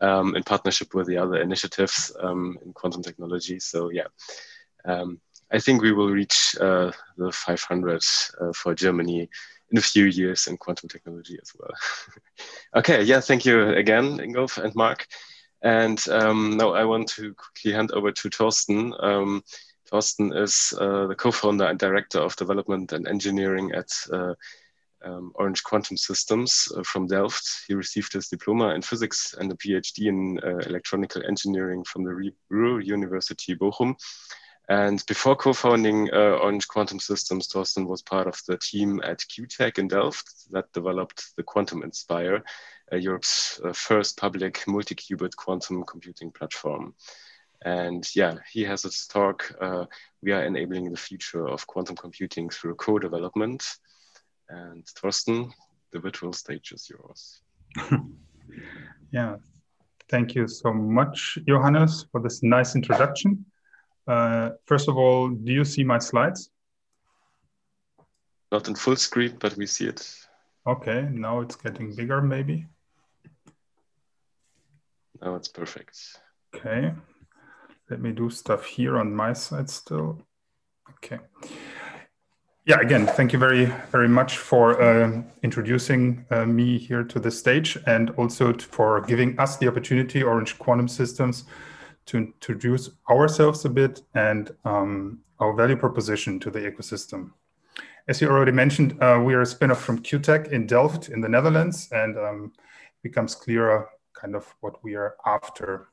um, in partnership with the other initiatives um, in quantum technology. So yeah. I think we will reach uh, the 500 uh, for Germany in a few years in quantum technology as well. okay, yeah, thank you again, Ingolf and Mark. And um, now I want to quickly hand over to Thorsten. Um, is uh, the co-founder and director of development and engineering at uh, um, Orange Quantum Systems uh, from Delft. He received his diploma in physics and a PhD in uh, electronical engineering from the Ruhr University Bochum. And before co-founding uh, Orange Quantum Systems, Thorsten was part of the team at QuTech in Delft that developed the Quantum Inspire, uh, Europe's uh, first public multi-qubit quantum computing platform. And yeah, he has a talk, uh, we are enabling the future of quantum computing through co-development. And Thorsten, the virtual stage is yours. yeah, thank you so much, Johannes, for this nice introduction. Uh, first of all, do you see my slides? Not in full screen, but we see it. Okay, now it's getting bigger maybe. Now it's perfect. Okay, let me do stuff here on my side still. Okay yeah, again, thank you very, very much for uh, introducing uh, me here to the stage and also for giving us the opportunity, Orange Quantum Systems, to introduce ourselves a bit and um, our value proposition to the ecosystem. As you already mentioned, uh, we are a spin-off from QuTech in Delft in the Netherlands and um, becomes clearer kind of what we are after.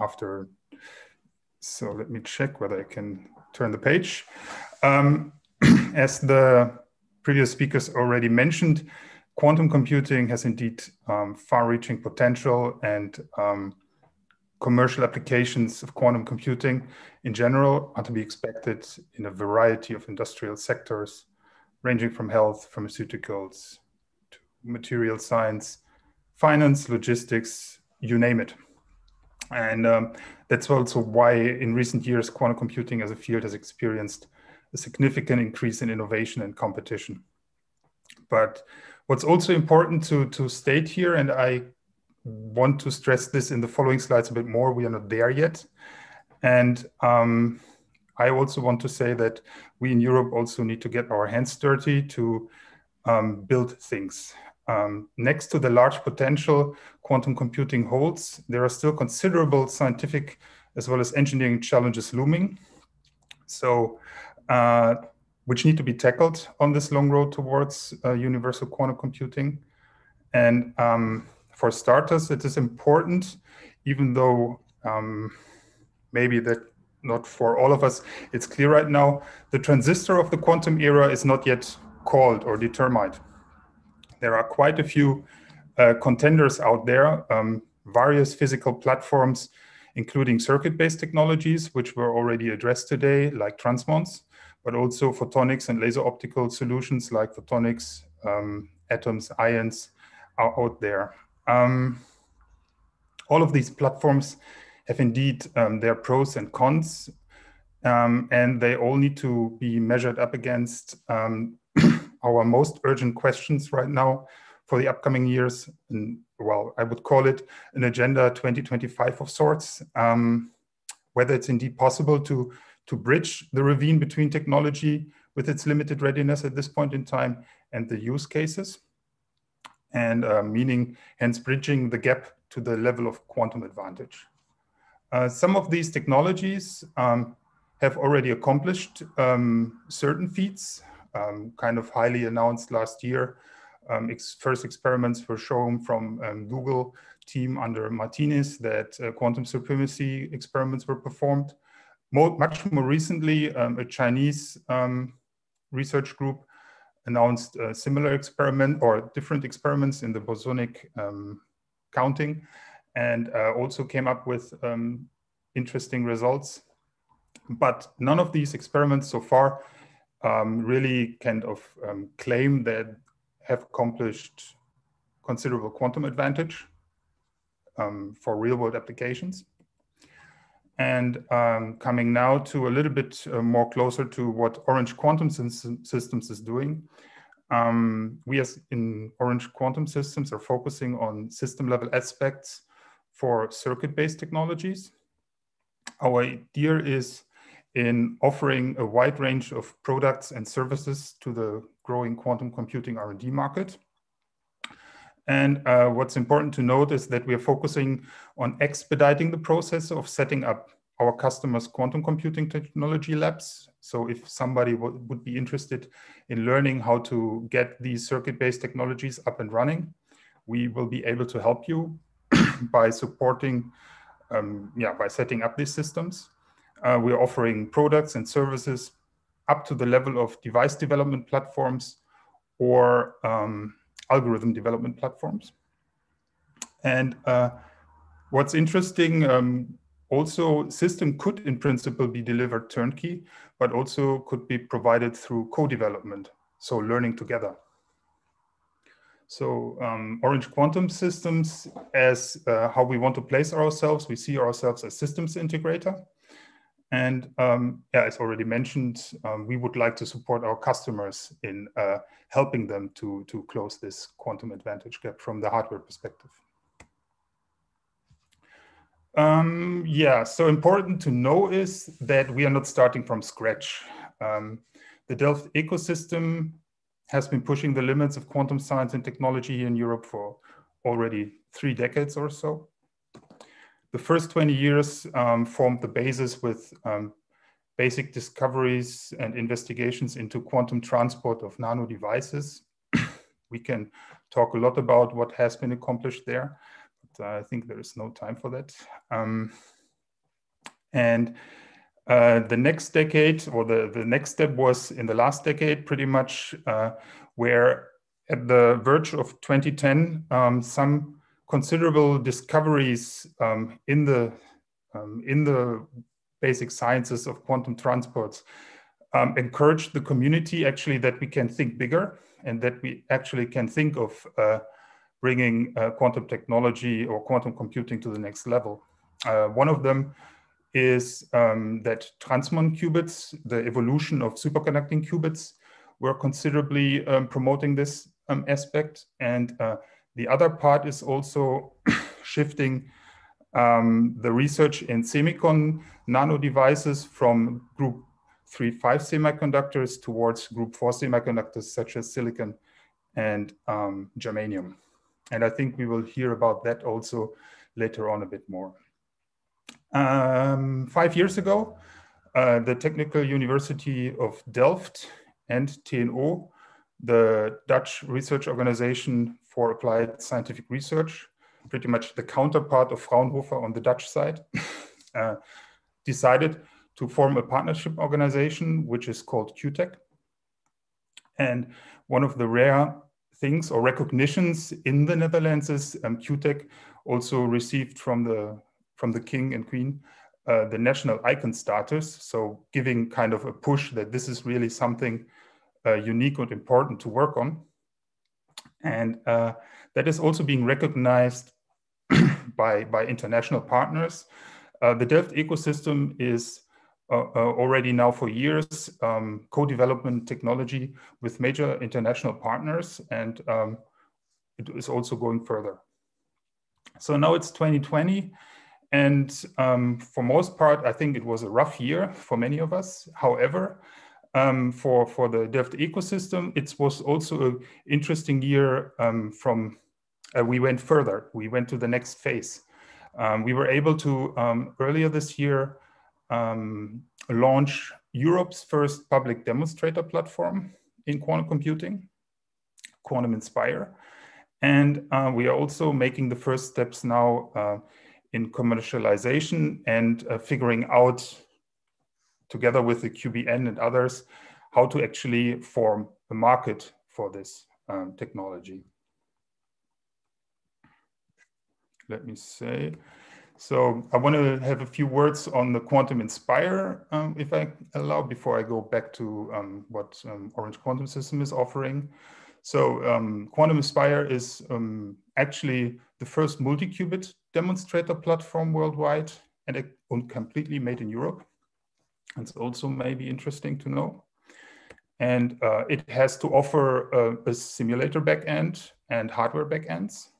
after. So let me check whether I can turn the page. Um, as the previous speakers already mentioned, quantum computing has indeed um, far-reaching potential and um, commercial applications of quantum computing in general are to be expected in a variety of industrial sectors, ranging from health, pharmaceuticals, to material science, finance, logistics, you name it. And um, that's also why in recent years, quantum computing as a field has experienced a significant increase in innovation and competition. But what's also important to, to state here, and I want to stress this in the following slides a bit more, we are not there yet. And um, I also want to say that we in Europe also need to get our hands dirty to um, build things. Um, next to the large potential quantum computing holds, there are still considerable scientific as well as engineering challenges looming. So uh, which need to be tackled on this long road towards uh, universal quantum computing. And um, for starters, it is important, even though um, maybe that not for all of us, it's clear right now, the transistor of the quantum era is not yet called or determined. There are quite a few uh, contenders out there, um, various physical platforms, including circuit-based technologies, which were already addressed today, like transmons, but also photonics and laser optical solutions like photonics, um, atoms, ions are out there. Um, all of these platforms have indeed um, their pros and cons, um, and they all need to be measured up against um, our most urgent questions right now for the upcoming years. And, well, I would call it an agenda 2025 of sorts, um, whether it's indeed possible to to bridge the ravine between technology with its limited readiness at this point in time and the use cases, and uh, meaning hence bridging the gap to the level of quantum advantage. Uh, some of these technologies um, have already accomplished um, certain feats, um, kind of highly announced last year. Um, ex first experiments were shown from um, Google team under Martinis that uh, quantum supremacy experiments were performed. Much more recently, um, a Chinese research group announced a similar experiment or different experiments in the bosonic um, counting and uh, also came up with um, interesting results. But none of these experiments so far um, really kind of um, claim that have accomplished considerable quantum advantage for real world applications. And um, coming now to a little bit uh, more closer to what Orange Quantum Systems is doing. Um, we as in Orange Quantum Systems are focusing on system level aspects for circuit-based technologies. Our idea is in offering a wide range of products and services to the growing quantum computing R&D market. And uh, what's important to note is that we are focusing on expediting the process of setting up our customers' quantum computing technology labs. So if somebody would be interested in learning how to get these circuit-based technologies up and running, we will be able to help you by supporting, um, yeah, by setting up these systems. Uh, we're offering products and services up to the level of device development platforms or um, algorithm development platforms. And uh, what's interesting, um, also system could in principle be delivered turnkey, but also could be provided through co-development, so learning together. So um, Orange Quantum Systems as uh, how we want to place ourselves, we see ourselves as systems integrator. And um, yeah, as already mentioned, um, we would like to support our customers in uh, helping them to, to close this quantum advantage gap from the hardware perspective. Um, yeah, so important to know is that we are not starting from scratch. Um, the Delft ecosystem has been pushing the limits of quantum science and technology in Europe for already three decades or so. The first 20 years um, formed the basis with um, basic discoveries and investigations into quantum transport of nano devices. we can talk a lot about what has been accomplished there, but I think there is no time for that. Um, and uh, the next decade or the, the next step was in the last decade pretty much uh, where at the verge of 2010 um, some considerable discoveries um, in the um, in the basic sciences of quantum transports um, encouraged the community actually that we can think bigger and that we actually can think of uh, bringing uh, quantum technology or quantum computing to the next level. Uh, one of them is um, that transmon qubits, the evolution of superconducting qubits, were considerably um, promoting this um, aspect. And uh, the other part is also shifting um, the research in semicon nano devices from group 3-5 semiconductors towards group 4 semiconductors such as silicon and um, germanium. And I think we will hear about that also later on a bit more. Um, five years ago, uh, the Technical University of Delft and TNO, the Dutch research organization for applied scientific research, pretty much the counterpart of Fraunhofer on the Dutch side, uh, decided to form a partnership organization, which is called QuTech. And one of the rare things or recognitions in the Netherlands is um, QuTech also received from the from the king and queen uh, the national icon status. So giving kind of a push that this is really something uh, unique and important to work on. And uh, that is also being recognized by, by international partners. Uh, the Delft ecosystem is uh, uh, already now for years um, co-development technology with major international partners and um, it is also going further. So now it's 2020 and um, for most part, I think it was a rough year for many of us. However, um, for, for the Delft ecosystem, it was also an interesting year um, from, uh, we went further, we went to the next phase. Um, we were able to, um, earlier this year, um, launch Europe's first public demonstrator platform in quantum computing, Quantum Inspire. And uh, we are also making the first steps now uh, in commercialization and uh, figuring out together with the QBN and others how to actually form a market for this um, technology. Let me say. So I want to have a few words on the Quantum Inspire, um, if I allow, before I go back to um, what um, Orange Quantum System is offering. So um, Quantum Inspire is um, actually the first multi-qubit demonstrator platform worldwide and, completely made in Europe. It's also maybe interesting to know. And uh, it has to offer uh, a simulator backend and hardware backends.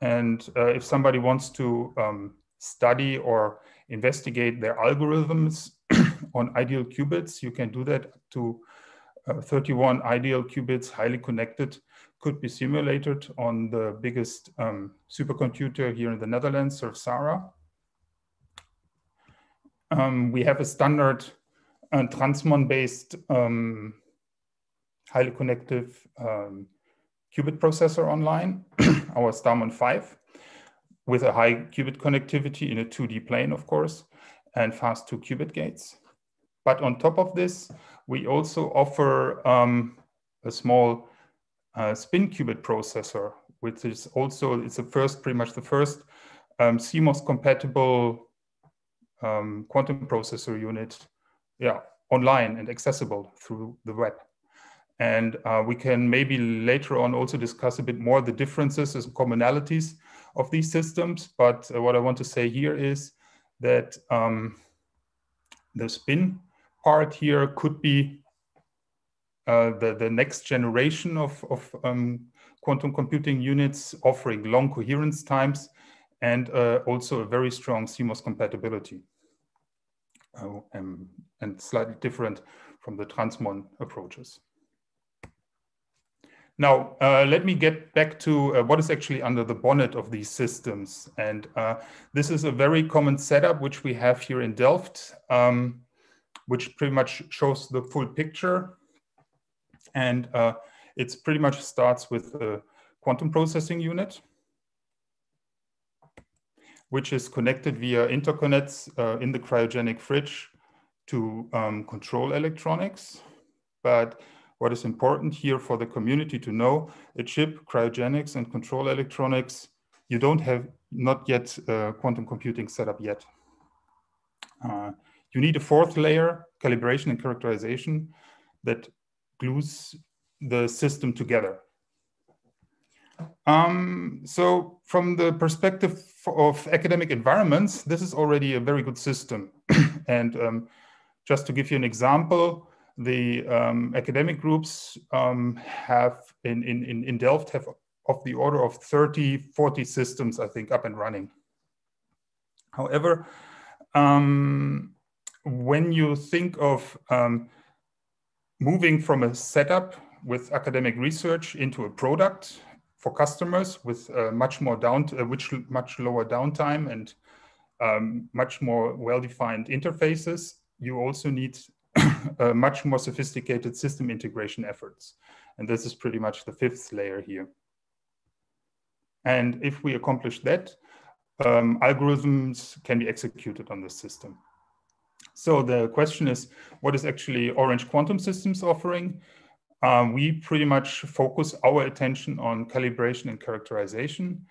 And uh, if somebody wants to um, study or investigate their algorithms on ideal qubits, you can do that to uh, 31 ideal qubits, highly connected could be simulated on the biggest um, supercomputer here in the Netherlands, SURFsara. Um, we have a standard uh, Transmon-based um, highly connective um, qubit processor online, our Starmon 5, with a high qubit connectivity in a 2D plane, of course, and fast two qubit gates. But on top of this, we also offer um, a small uh, spin qubit processor, which is also, it's the first, pretty much the first um, CMOS compatible um, quantum processor unit, yeah, online and accessible through the web. And uh, we can maybe later on also discuss a bit more the differences and commonalities of these systems. But uh, what I want to say here is that um, the spin part here could be uh, the, the next generation of, of um, quantum computing units offering long coherence times and uh, also a very strong CMOS compatibility uh, um, and slightly different from the Transmon approaches. Now, uh, let me get back to uh, what is actually under the bonnet of these systems. And uh, this is a very common setup which we have here in Delft, um, which pretty much shows the full picture. And uh, it's pretty much starts with a quantum processing unit, which is connected via interconnects uh, in the cryogenic fridge to um, control electronics. But what is important here for the community to know, a chip, cryogenics, and control electronics, you don't have not yet uh, quantum computing set up yet. Uh, you need a fourth layer, calibration and characterization, that glues the system together. Um, so from the perspective of academic environments, this is already a very good system. and um, just to give you an example, the um, academic groups um, have in, in, in Delft have of the order of 30, 40 systems, I think, up and running. However, um, when you think of um, moving from a setup with academic research into a product for customers with uh, much more down, uh, which much lower downtime and um, much more well-defined interfaces, you also need uh, much more sophisticated system integration efforts. And this is pretty much the fifth layer here. And if we accomplish that, um, algorithms can be executed on this system. So the question is, what is actually Orange Quantum Systems offering? Um, we pretty much focus our attention on calibration and characterization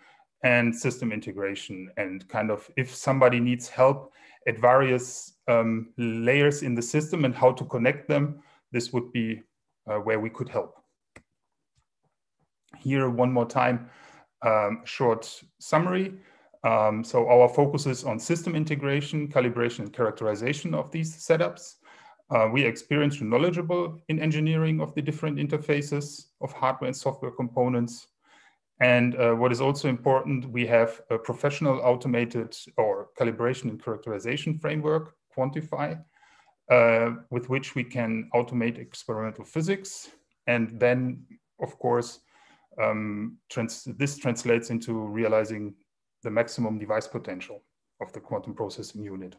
and system integration and kind of if somebody needs help at various um, layers in the system and how to connect them, this would be uh, where we could help. Here, one more time, um, short summary. Um, so our focus is on system integration, calibration, and characterization of these setups. Uh, we experienced knowledgeable in engineering of the different interfaces of hardware and software components. And uh, what is also important, we have a professional automated or calibration and characterization framework, Quantify, uh, with which we can automate experimental physics. And then, of course, um, trans this translates into realizing the maximum device potential of the quantum processing unit.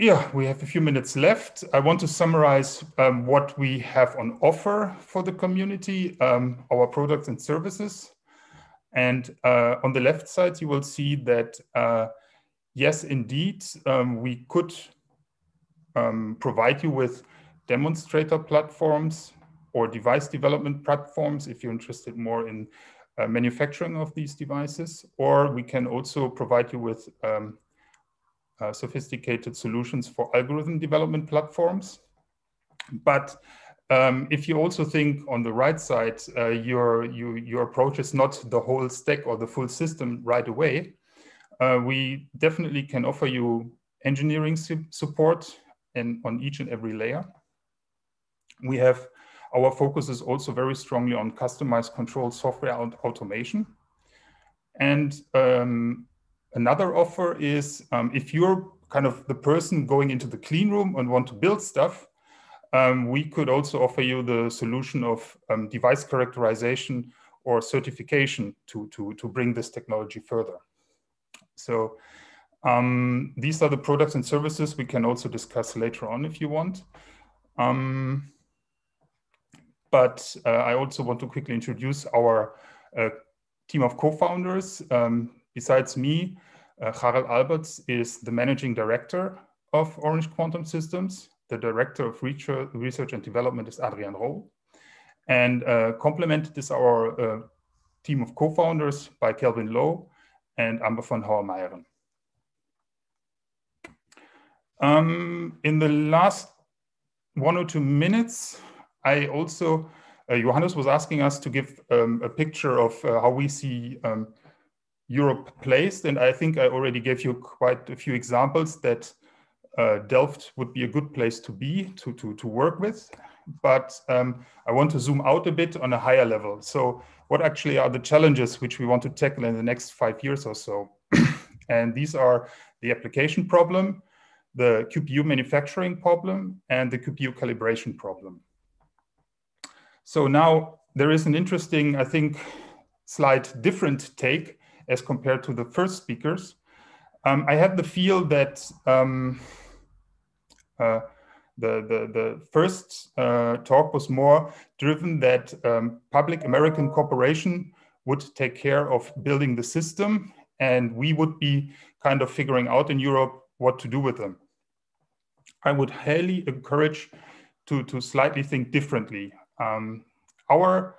Yeah, we have a few minutes left. I want to summarize um, what we have on offer for the community, um, our products and services. And uh, on the left side, you will see that, uh, yes, indeed, um, we could um, provide you with demonstrator platforms or device development platforms if you're interested more in uh, manufacturing of these devices, or we can also provide you with um, uh, sophisticated solutions for algorithm development platforms. But um, if you also think on the right side, uh, your, you, your approach is not the whole stack or the full system right away, uh, we definitely can offer you engineering su support and on each and every layer. We have, our focus is also very strongly on customized control software and automation. And um, Another offer is um, if you're kind of the person going into the clean room and want to build stuff, um, we could also offer you the solution of um, device characterization or certification to, to, to bring this technology further. So um, these are the products and services we can also discuss later on if you want. Um, but uh, I also want to quickly introduce our uh, team of co-founders. Um, besides me, uh, Harald Alberts is the managing director of Orange Quantum Systems. The director of research and development is Adriaan Rol. And uh, complemented is our uh, team of co-founders by Kelvin Loh and Amber van Hauwermeiren. Um, in the last one or two minutes, I also, uh, Johannes was asking us to give um, a picture of uh, how we see um, Europe placed. And I think I already gave you quite a few examples that uh, Delft would be a good place to be, to, to, to work with. But um, I want to zoom out a bit on a higher level. So what actually are the challenges which we want to tackle in the next five years or so? and these are the application problem, the QPU manufacturing problem, and the QPU calibration problem. So now there is an interesting, I think, slight different take as compared to the first speakers. Um, I had the feel that um, uh, the, the, the first uh, talk was more driven that um, public American corporation would take care of building the system and we would be kind of figuring out in Europe what to do with them. I would highly encourage to, to slightly think differently. Um, our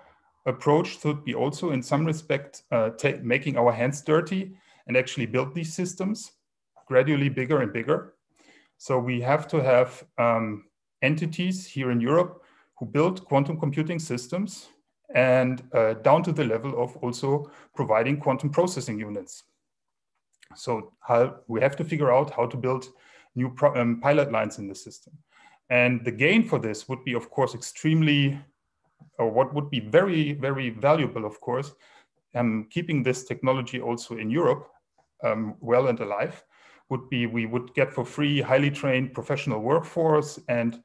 approach should be also in some respect uh, making our hands dirty and actually build these systems gradually bigger and bigger. So we have to have um, entities here in Europe who build quantum computing systems and uh, down to the level of also providing quantum processing units. So how, we have to figure out how to build new um, pilot lines in the system. And the gain for this would be, of course, extremely or what would be very, very valuable, of course, um, keeping this technology also in Europe um, well and alive would be we would get for free highly trained professional workforce and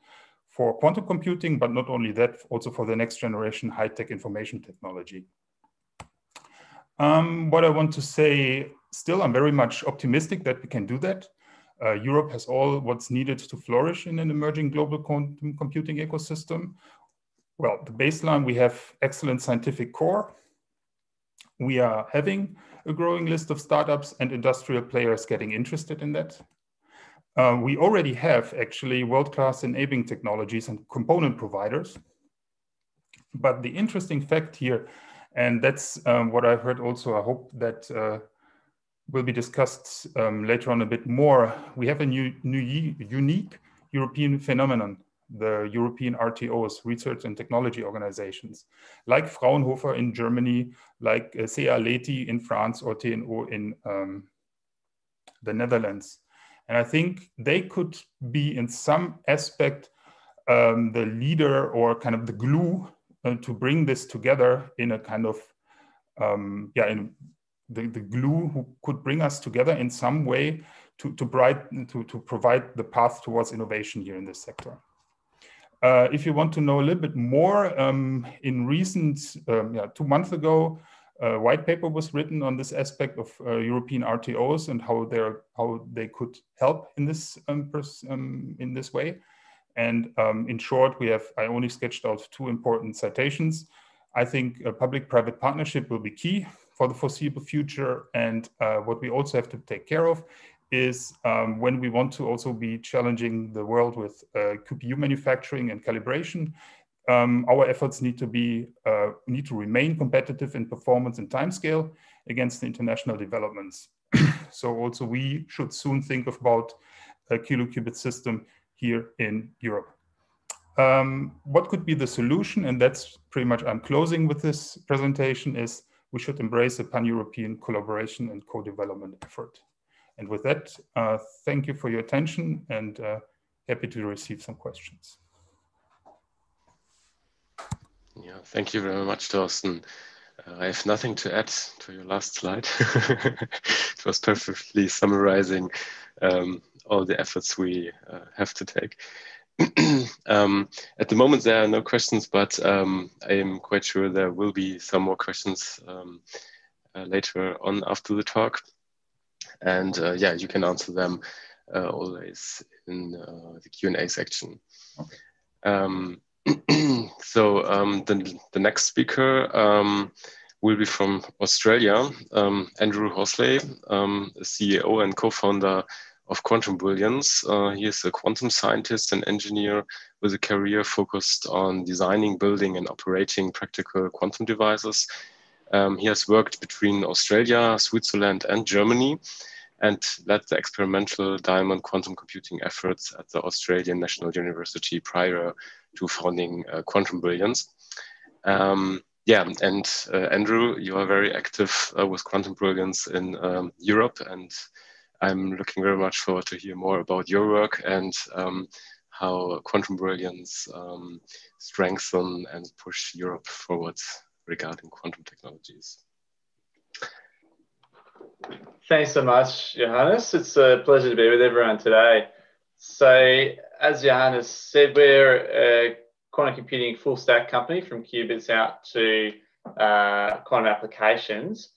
for quantum computing, but not only that, also for the next generation high-tech information technology. Um, what I want to say, still, I'm very much optimistic that we can do that. Uh, Europe has all what's needed to flourish in an emerging global quantum computing ecosystem. Well, the baseline, we have excellent scientific core. We are having a growing list of startups and industrial players getting interested in that. Uh, we already have actually world-class enabling technologies and component providers. But the interesting fact here, and that's um, what I heard also, I hope that uh, will be discussed um, later on a bit more. We have a new, new unique European phenomenon the European RTOs, research and technology organizations, like Fraunhofer in Germany, like uh, CEA-Leti in France, or TNO in um, the Netherlands. And I think they could be, in some aspect, um, the leader or kind of the glue uh, to bring this together in a kind of, um, yeah, in the, the glue who could bring us together in some way to, to, bright, to, to provide the path towards innovation here in this sector. Uh, if you want to know a little bit more, um, in recent, um, yeah, two months ago, a white paper was written on this aspect of uh, European RTOs and how they're how they could help in this um, um in this way. And um, in short, we have I only sketched out two important citations. I think a public-private partnership will be key for the foreseeable future. And uh, what we also have to take care of is um, when we want to also be challenging the world with uh, QPU manufacturing and calibration, um, our efforts need to be uh, need to remain competitive in performance and timescale against the international developments. so also we should soon think about a kiloqubit system here in Europe. Um, what could be the solution? And that's pretty much I'm closing with this presentation is we should embrace a pan-European collaboration and co-development effort. And with that, uh, thank you for your attention and uh, happy to receive some questions. Yeah, thank you very much, Thorsten. Uh, I have nothing to add to your last slide. it was perfectly summarizing um, all the efforts we uh, have to take. um, at the moment, there are no questions, but um, I am quite sure there will be some more questions um, uh, later on after the talk. And uh, yeah, you can answer them uh, always in uh, the Q&A section. Okay. Um, so um, the, the next speaker um, will be from Australia, um, Andrew Horsley, um, CEO and co-founder of Quantum Brilliance. Uh, he is a quantum scientist and engineer with a career focused on designing, building, and operating practical quantum devices. Um, he has worked between Australia, Switzerland, and Germany and led the experimental diamond quantum computing efforts at the Australian National University prior to founding uh, Quantum Brilliance. Um, yeah, and uh, Andrew, you are very active uh, with Quantum Brilliance in um, Europe, and I'm looking very much forward to hear more about your work and um, how Quantum Brilliance um, strengthen and push Europe forward regarding quantum technologies. Thanks so much, Johannes. It's a pleasure to be with everyone today. So, as Johannes said, we're a quantum computing full stack company from qubits out to uh, quantum applications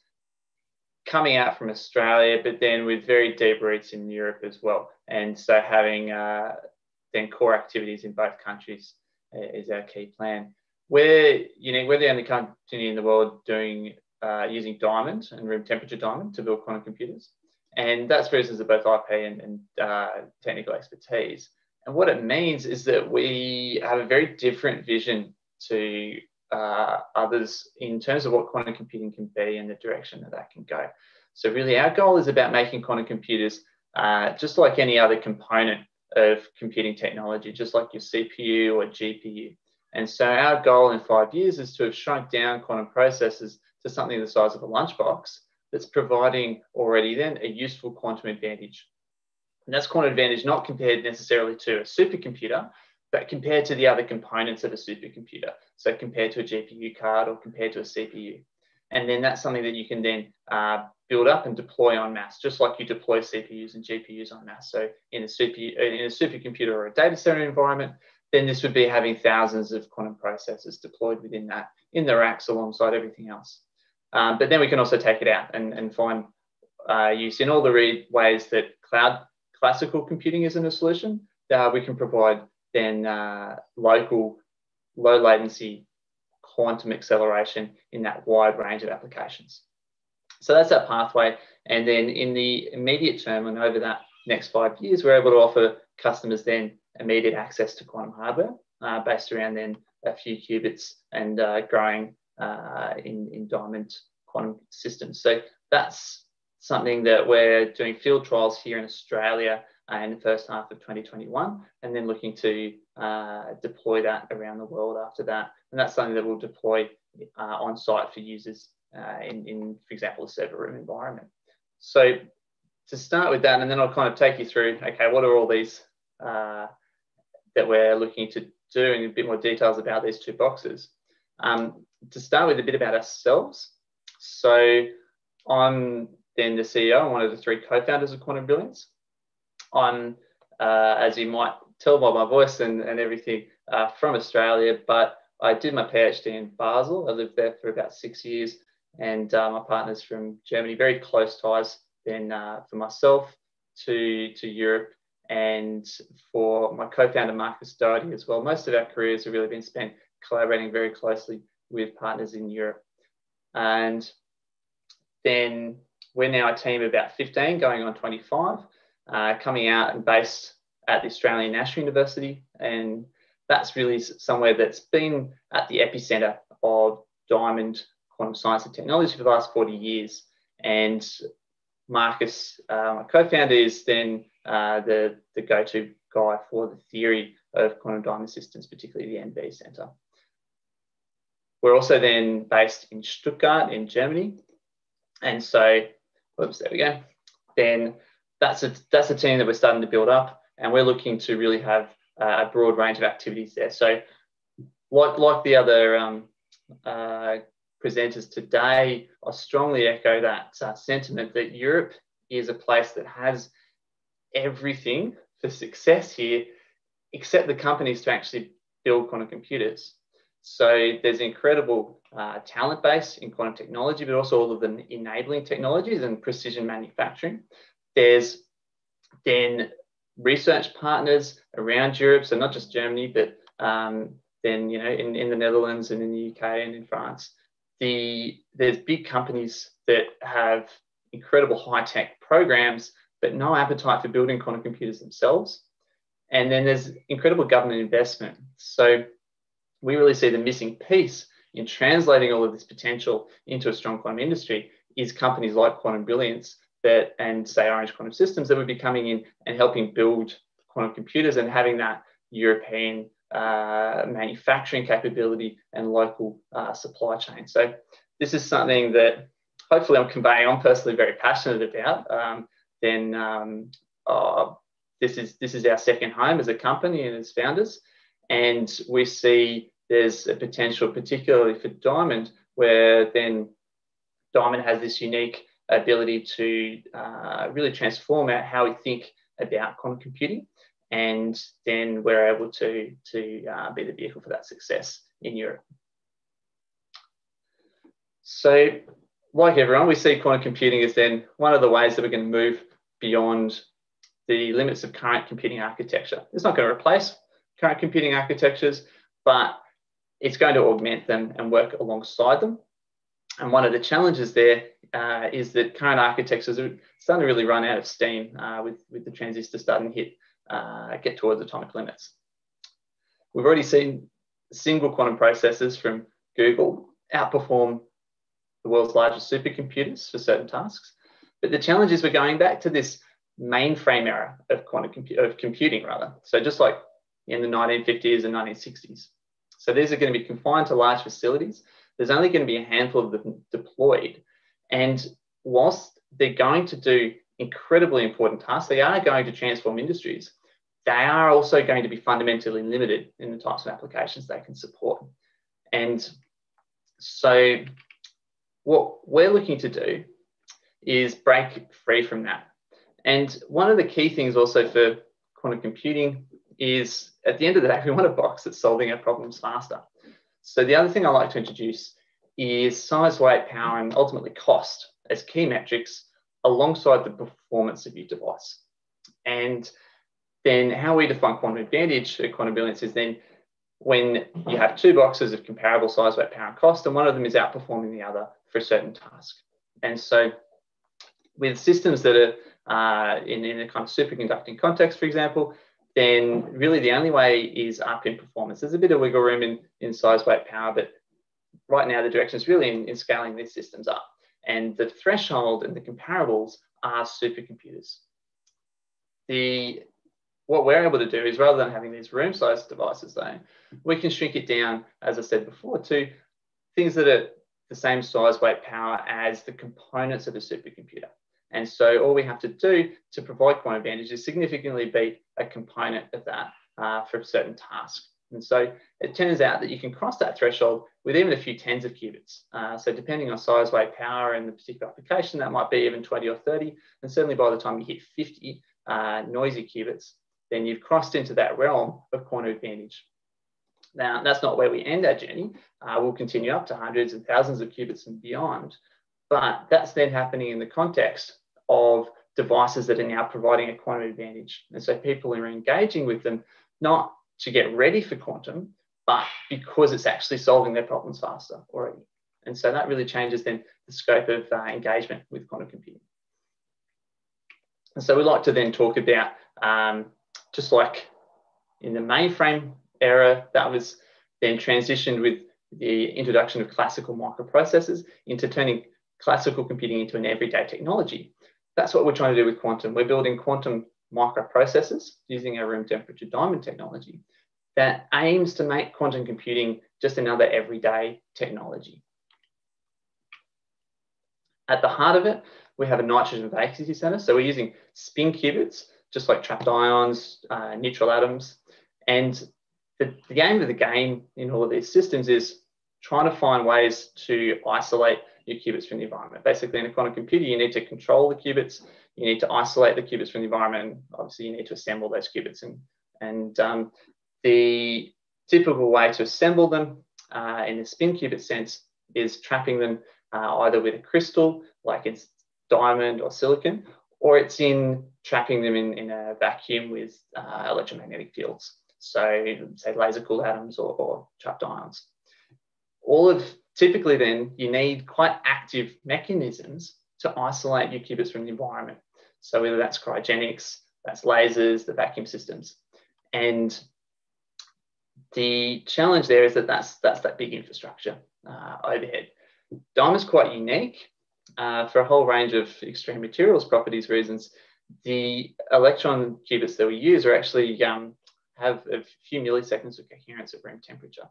coming out from Australia, but then with very deep roots in Europe as well. And so having uh, then core activities in both countries uh, is our key plan. We're, you know, we're the only company in the world doing uh, using diamond and room temperature diamond to build quantum computers. And that's reasons of both IP and, and uh, technical expertise. And what it means is that we have a very different vision to uh, others in terms of what quantum computing can be and the direction that that can go. So really our goal is about making quantum computers uh, just like any other component of computing technology, just like your CPU or GPU. And so our goal in five years is to have shrunk down quantum processors something the size of a lunchbox that's providing already then a useful quantum advantage. And that's quantum advantage not compared necessarily to a supercomputer, but compared to the other components of a supercomputer. So compared to a GPU card or compared to a CPU. And then that's something that you can then uh, build up and deploy on mass, just like you deploy CPUs and GPUs on mass. So in a, CPU, in a supercomputer or a data center environment, then this would be having thousands of quantum processors deployed within that in the racks alongside everything else. Um, but then we can also take it out and, and find uh, use in all the ways that cloud classical computing isn't a solution. Uh, we can provide then uh, local low latency quantum acceleration in that wide range of applications. So that's that pathway. And then in the immediate term and over that next five years, we're able to offer customers then immediate access to quantum hardware uh, based around then a few qubits and uh, growing uh, in, in diamond quantum systems. So that's something that we're doing field trials here in Australia uh, in the first half of 2021, and then looking to uh, deploy that around the world after that. And that's something that we'll deploy uh, on site for users uh, in, in, for example, a server room environment. So to start with that, and then I'll kind of take you through, okay, what are all these uh, that we're looking to do in a bit more details about these two boxes. Um, to start with a bit about ourselves. So I'm then the CEO and one of the three co-founders of Quantum Brilliance. I'm, uh, as you might tell by my voice and, and everything, uh, from Australia, but I did my PhD in Basel. I lived there for about six years, and uh, my partner's from Germany. Very close ties then uh, for myself to to Europe, and for my co-founder Marcus Doherty as well. Most of our careers have really been spent collaborating very closely with partners in Europe, and then we're now a team of about 15, going on 25, uh, coming out and based at the Australian National University. And that's really somewhere that's been at the epicenter of diamond quantum science and technology for the last 40 years. And Marcus, uh, my co-founder, is then uh, the, the go-to guy for the theory of quantum diamond systems, particularly the NV Center. We're also then based in Stuttgart in Germany. And so Whoops, there we go. Then that's a, that's a team that we're starting to build up and we're looking to really have a broad range of activities there. So like, like the other um, uh, presenters today, I strongly echo that uh, sentiment that Europe is a place that has everything for success here, except the companies to actually build quantum computers. So there's incredible uh, talent base in quantum technology, but also all of the enabling technologies and precision manufacturing. There's then research partners around Europe, so not just Germany, but um, then you know in, in the Netherlands and in the UK and in France. The there's big companies that have incredible high tech programs, but no appetite for building quantum computers themselves. And then there's incredible government investment. So we really see the missing piece in translating all of this potential into a strong quantum industry is companies like Quantum Brilliance that and say Orange Quantum Systems that would be coming in and helping build quantum computers and having that European uh, manufacturing capability and local uh, supply chain. So this is something that hopefully I'm conveying. I'm personally very passionate about. Um, then um, uh, this is this is our second home as a company and as founders, and we see there's a potential, particularly for Diamond, where then Diamond has this unique ability to uh, really transform how we think about quantum computing. And then we're able to, to uh, be the vehicle for that success in Europe. So, like everyone, we see quantum computing as then one of the ways that we're going to move beyond the limits of current computing architecture. It's not going to replace current computing architectures, but it's going to augment them and work alongside them. And one of the challenges there uh, is that current architectures are starting to really run out of steam uh, with, with the transistor starting to hit, uh, get towards atomic limits. We've already seen single quantum processors from Google outperform the world's largest supercomputers for certain tasks. But the challenge is we're going back to this mainframe era of quantum of computing, rather. So just like in the 1950s and 1960s. So these are going to be confined to large facilities. There's only going to be a handful of them deployed. And whilst they're going to do incredibly important tasks, they are going to transform industries. They are also going to be fundamentally limited in the types of applications they can support. And so, what we're looking to do is break free from that. And one of the key things also for quantum computing is at the end of the day, we want a box that's solving our problems faster. So the other thing I like to introduce is size, weight, power, and ultimately cost as key metrics alongside the performance of your device. And then how we define quantum advantage at Quantum Brilliance is then when you have two boxes of comparable size, weight, power, and cost, and one of them is outperforming the other for a certain task. And so with systems that are uh, in, in a kind of superconducting context, for example, then really the only way is up in performance. There's a bit of wiggle room in, in size, weight, power, but right now the direction is really in, in scaling these systems up. And the threshold and the comparables are supercomputers. The what we're able to do is rather than having these room sized devices though, we can shrink it down, as I said before, to things that are the same size, weight, power as the components of a supercomputer. And so all we have to do to provide quantum advantage is significantly beat a component of that uh, for a certain task. And so it turns out that you can cross that threshold with even a few tens of qubits. Uh, so depending on size, weight, power, and the particular application, that might be even 20 or 30. And certainly by the time you hit 50 uh, noisy qubits, then you've crossed into that realm of quantum advantage. Now, that's not where we end our journey. Uh, we'll continue up to hundreds and thousands of qubits and beyond. But that's then happening in the context of devices that are now providing a quantum advantage. And so people are engaging with them not to get ready for quantum, but because it's actually solving their problems faster already. And so that really changes then the scope of uh, engagement with quantum computing. And so we'd like to then talk about um, just like in the mainframe era, that was then transitioned with the introduction of classical microprocessors into turning classical computing into an everyday technology. That's what we're trying to do with quantum. We're building quantum microprocessors using our room temperature diamond technology that aims to make quantum computing just another everyday technology. At the heart of it, we have a nitrogen vacancy center. So we're using spin qubits, just like trapped ions, uh, neutral atoms. And the, the aim of the game in all of these systems is trying to find ways to isolate your qubits from the environment. Basically, in a quantum computer, you need to control the qubits, you need to isolate the qubits from the environment, and obviously you need to assemble those qubits. And, and um, the typical way to assemble them uh, in the spin qubit sense is trapping them uh, either with a crystal, like it's diamond or silicon, or it's in trapping them in, in a vacuum with uh, electromagnetic fields. So say laser cooled atoms or, or trapped ions. All of typically then you need quite active mechanisms to isolate your qubits from the environment. So whether that's cryogenics, that's lasers, the vacuum systems. And the challenge there is that that's, that's that big infrastructure uh, overhead. is quite unique uh, for a whole range of extreme materials properties reasons. The electron qubits that we use are actually um, have a few milliseconds of coherence at room temperature.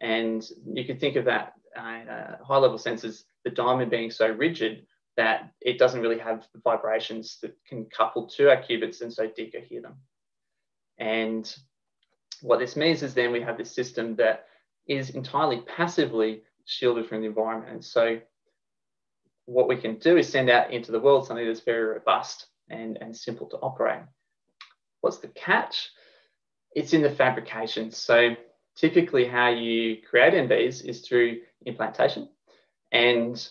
And you can think of that uh, high level sense as the diamond being so rigid that it doesn't really have the vibrations that can couple to our qubits and so decohere them. And what this means is then we have this system that is entirely passively shielded from the environment. And so what we can do is send out into the world something that's very robust and, and simple to operate. What's the catch? It's in the fabrication. So typically how you create NVs is through implantation. And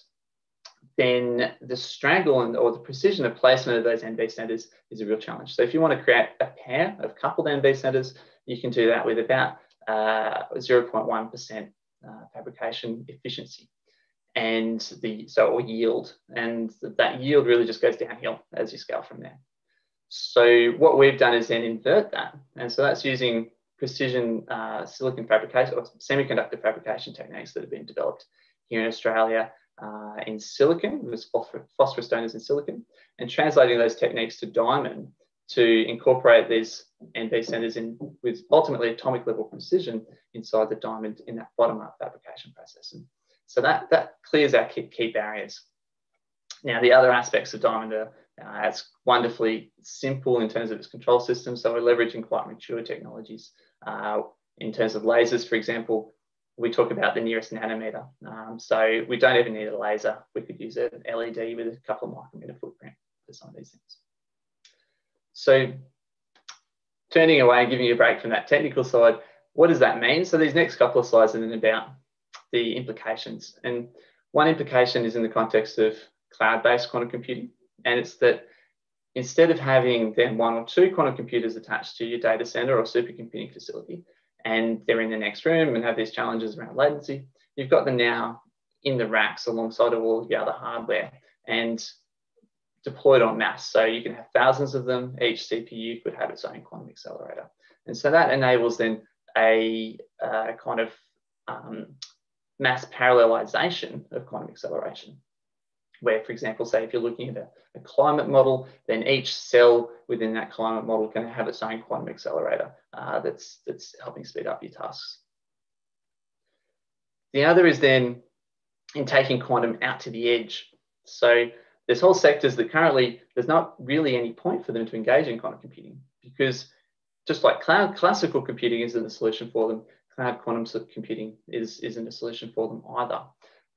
then the strangle and, or the precision of placement of those NV centers is a real challenge. So if you want to create a pair of coupled NV centers, you can do that with about 0.1% uh, uh, fabrication efficiency and the so or yield and that yield really just goes downhill as you scale from there so what we've done is then invert that and so that's using precision uh, silicon fabrication or semiconductor fabrication techniques that have been developed here in australia uh, in silicon with phosphorus donors in silicon and translating those techniques to diamond to incorporate these NV centers in with ultimately atomic level precision inside the diamond in that bottom up fabrication process. And so that, that clears our key, key barriers. Now, the other aspects of diamond are uh, it's wonderfully simple in terms of its control system. So we're leveraging quite mature technologies. Uh, in terms of lasers, for example, we talk about the nearest nanometer. Um, so we don't even need a laser. We could use an LED with a couple of micrometer footprint for some of these things. So turning away and giving you a break from that technical side, what does that mean? So these next couple of slides are then about the implications. And one implication is in the context of cloud-based quantum computing. And it's that instead of having then one or two quantum computers attached to your data center or supercomputing facility, and they're in the next room and have these challenges around latency, you've got them now in the racks alongside of all the other hardware. And deployed on mass. So you can have thousands of them. Each CPU could have its own quantum accelerator. And so that enables then a, a kind of um, mass parallelization of quantum acceleration. Where, for example, say if you're looking at a, a, climate model, then each cell within that climate model can have its own quantum accelerator uh, that's, that's helping speed up your tasks. The other is then in taking quantum out to the edge. So there's whole sectors that currently there's not really any point for them to engage in quantum computing because just like cloud classical computing isn't a solution for them, cloud quantum computing is, isn't a solution for them either.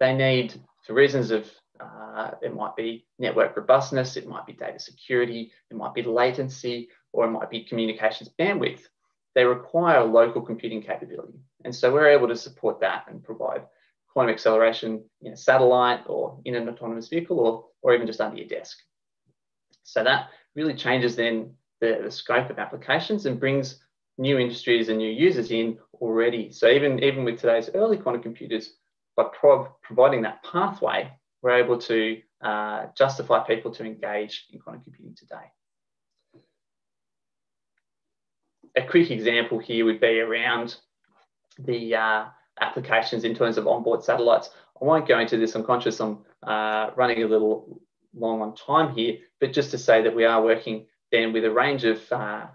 They need, for reasons of, uh, it might be network robustness, it might be data security, it might be latency, or it might be communications bandwidth. They require local computing capability. And so we're able to support that and provide quantum acceleration in a satellite or in an autonomous vehicle or, or even just under your desk. So that really changes then the, the scope of applications and brings new industries and new users in already. So even, even with today's early quantum computers, by prov providing that pathway, we're able to uh, justify people to engage in quantum computing today. A quick example here would be around the, uh, applications in terms of onboard satellites. I won't go into this. I'm conscious I'm uh, running a little long on time here, but just to say that we are working then with a range of uh,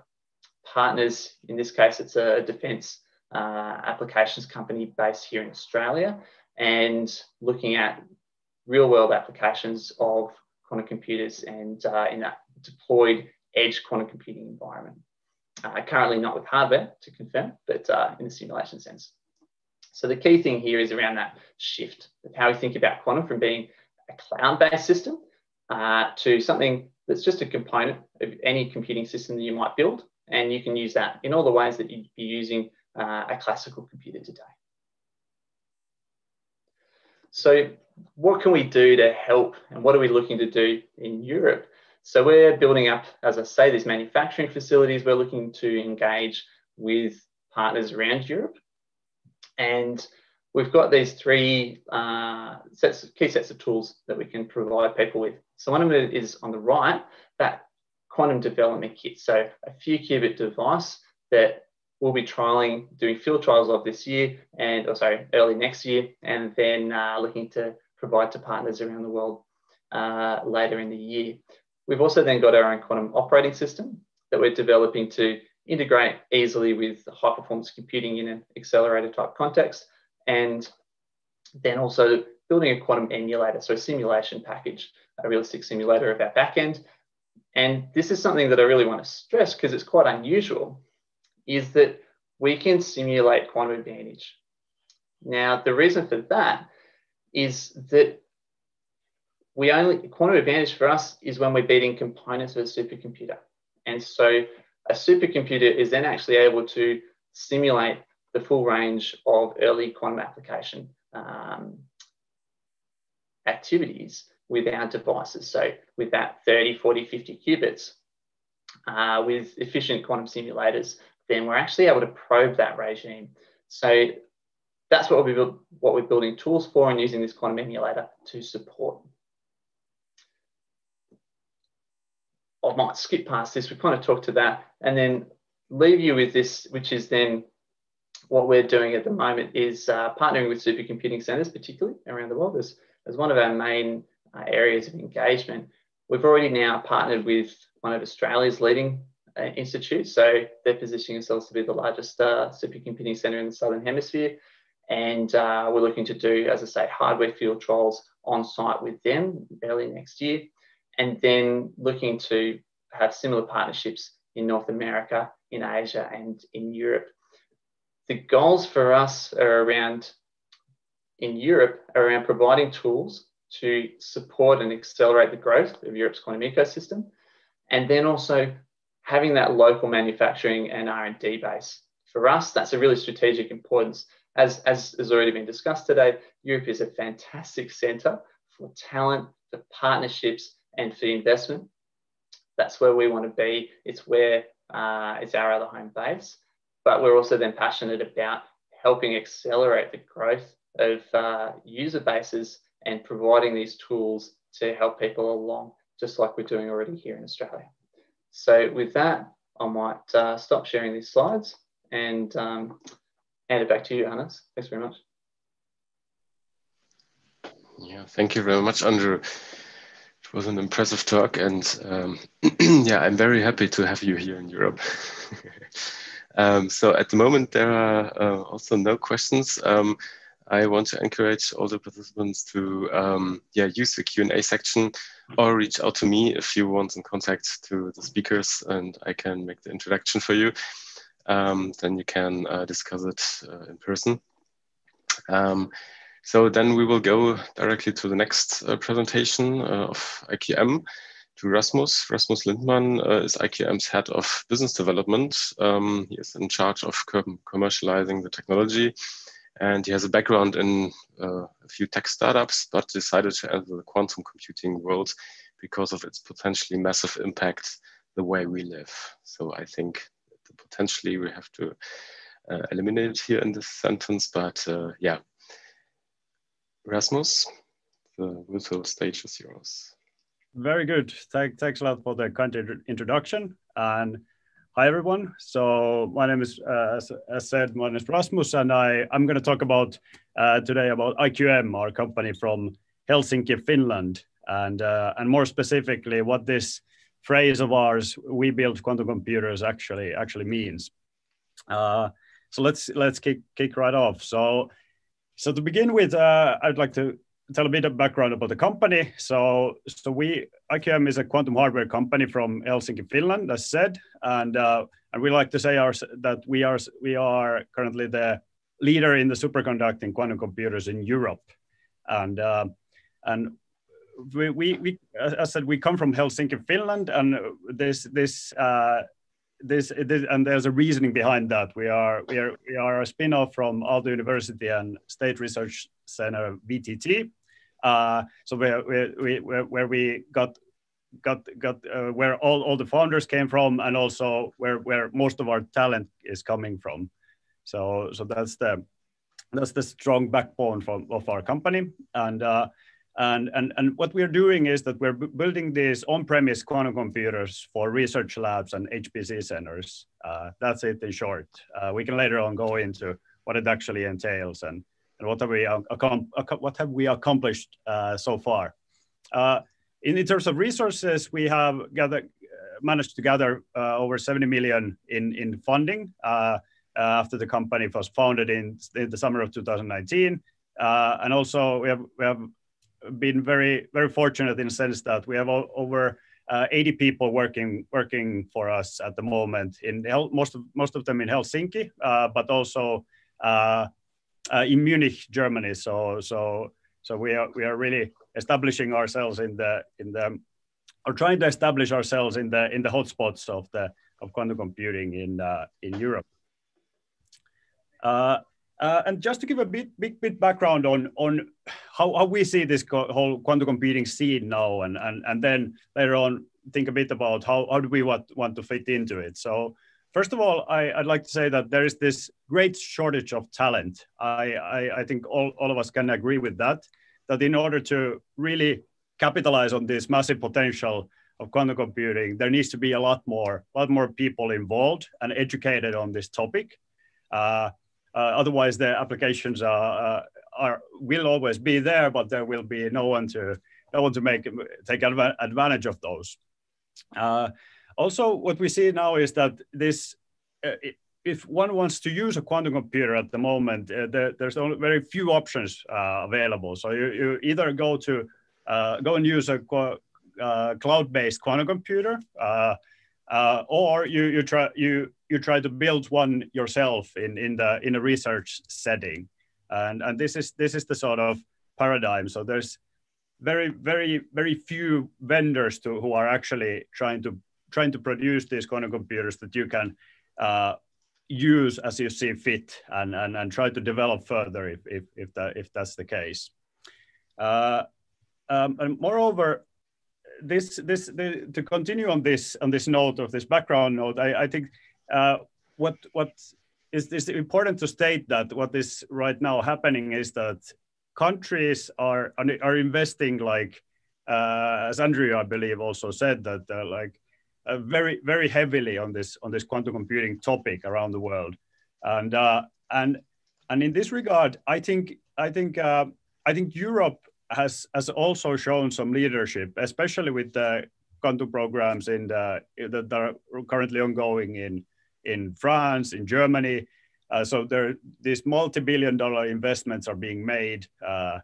partners. In this case, it's a defence uh, applications company based here in Australia and looking at real world applications of quantum computers and uh, in a deployed edge quantum computing environment. Uh, currently not with hardware to confirm, but uh, in the simulation sense. So the key thing here is around that shift of how we think about quantum from being a cloud-based system uh, to something that's just a component of any computing system that you might build. And you can use that in all the ways that you'd be using uh, a classical computer today. So what can we do to help and what are we looking to do in Europe So we're building up, as I say, these manufacturing facilities. We're looking to engage with partners around Europe. And we've got these three uh, sets, key sets of tools that we can provide people with. So one of them is on the right, that quantum development kit. So a few qubit device that we'll be trialing, doing field trials of this year and, or sorry, early next year, and then uh, looking to provide to partners around the world uh, later in the year. We've also then got our own quantum operating system that we're developing to integrate easily with high performance computing in an accelerator type context, and then also building a quantum emulator, so a simulation package, a realistic simulator of our backend. And this is something that I really want to stress because it's quite unusual, is that we can simulate quantum advantage. Now, the reason for that is that we only quantum advantage for us is when we're beating components of a supercomputer. And so a supercomputer is then actually able to simulate the full range of early quantum application um, activities with our devices. So with that 30, 40, 50 qubits, uh, with efficient quantum simulators, then we're actually able to probe that regime. So that's what, we build, what we're building tools for and using this quantum emulator to support. I might skip past this. We kind of talked to that and then leave you with this, which is then what we're doing at the moment is uh, partnering with supercomputing centers, particularly around the world, as, as one of our main uh, areas of engagement. We've already now partnered with one of Australia's leading uh, institutes. So they're positioning themselves to be the largest uh, supercomputing center in the Southern Hemisphere. And uh, we're looking to do, as I say, hardware field trials on site with them early next year and then looking to have similar partnerships in North America, in Asia, and in Europe. The goals for us are around, in Europe, around providing tools to support and accelerate the growth of Europe's quantum ecosystem, and then also having that local manufacturing and R&D base. For us, that's a really strategic importance. As, as has already been discussed today, Europe is a fantastic center for talent, for partnerships, and for investment. That's where we want to be. It's where uh, it's our other home base. But we're also then passionate about helping accelerate the growth of uh, user bases and providing these tools to help people along, just like we're doing already here in Australia. So with that, I might uh, stop sharing these slides and um, hand it back to you, Hannes. Thanks very much. Yeah, thank you very much, Andrew It was an impressive talk, and um, yeah, I'm very happy to have you here in Europe. um, so at the moment, there are uh, also no questions. Um, I want to encourage all the participants to um, yeah use the Q and A section or reach out to me if you want in contact to the speakers, and I can make the introduction for you. Um, then you can uh, discuss it uh, in person. Um, so then we will go directly to the next uh, presentation uh, of IQM to Rasmus. Rasmus Lindman uh, is IQM's head of business development. Um, he is in charge of commercializing the technology and he has a background in uh, a few tech startups, but decided to enter the quantum computing world because of its potentially massive impact the way we live. So I think potentially we have to uh, eliminate here in this sentence, but uh, yeah, Rasmus, the virtual stage is yours. Very good. Thank, thanks a lot for the kind introduction. And hi, everyone. So my name is, uh, as, as, said, my name is Rasmus, and I, I'm going to talk about uh, today about IQM, our company from Helsinki, Finland, and, uh, and more specifically, what this phrase of ours, we build quantum computers, actually actually means. Uh, so let's let's kick, kick right off. So so to begin with, uh, I'd like to tell a bit of background about the company. So, so we IQM is a quantum hardware company from Helsinki, Finland, as said, and uh, and we like to say our, that we are we are currently the leader in the superconducting quantum computers in Europe, and uh, and we, we, we as I said we come from Helsinki, Finland, and this this uh, this, this, and there's a reasoning behind that. We are we are we are a spin-off from Aalto University and State Research Center VTT. Uh, so where, where, where, we got got got uh, where all, all the founders came from and also where where most of our talent is coming from so so that's the that's the strong backbone from of our company and uh, and, and, and what we're doing is that we're building these on-premise quantum computers for research labs and HPC centers. Uh, that's it in short. Uh, we can later on go into what it actually entails and, and what have we, what have we accomplished uh, so far. Uh, in, in, terms of resources, we have gathered, uh, managed to gather uh, over 70 million in, in funding after the company was founded in, in the summer of 2019. and also we have, we have been very very fortunate in the sense that we have over uh, 80 people working working for us at the moment in most of most of them in Helsinki, uh, but also uh, uh, in Munich, Germany. So so so we are we are really establishing ourselves in the in the or trying to establish ourselves in the in the hotspots of the of quantum computing in uh, in Europe. Uh, and just to give a bit, big bit background on on how, how we see this whole quantum computing scene now, and and and then later on think a bit about how how do we want want to fit into it. So first of all, I, would like to say that there is this great shortage of talent. I, I I think all all of us can agree with that. That in order to really capitalize on this massive potential of quantum computing, there needs to be a lot more, a lot more people involved and educated on this topic. Uh, otherwise, the applications are, uh, are will always be there, but there will be no one to no one to make take advantage of those. Uh, also, what we see now is that this, if one wants to use a quantum computer at the moment, uh, there, there's only very few options uh, available. So you, you either go to uh, go and use a cloud-based quantum computer, or you you try you you try to build one yourself in, in the in a research setting. And, and this is this is the sort of paradigm. So there's very, very, very few vendors to, who are actually trying to trying to produce these quantum computers that you can uh, use as you see fit and, and, and try to develop further if, if, if, that, if that's the case. Uh, um, and moreover, this, this, the, to continue on this, on this note of this background note, I, I think uh, what what is, is important to state that what is right now happening is that countries are are investing like uh, as Andrew I believe also said that uh, like uh, very very heavily on this on this quantum computing topic around the world. And uh, and and in this regard I think I think uh, I think Europe has has also shown some leadership especially with the quantum programs in the that are currently ongoing in in France, in Germany. Uh, so there, these multi-billion dollar investments are being made uh,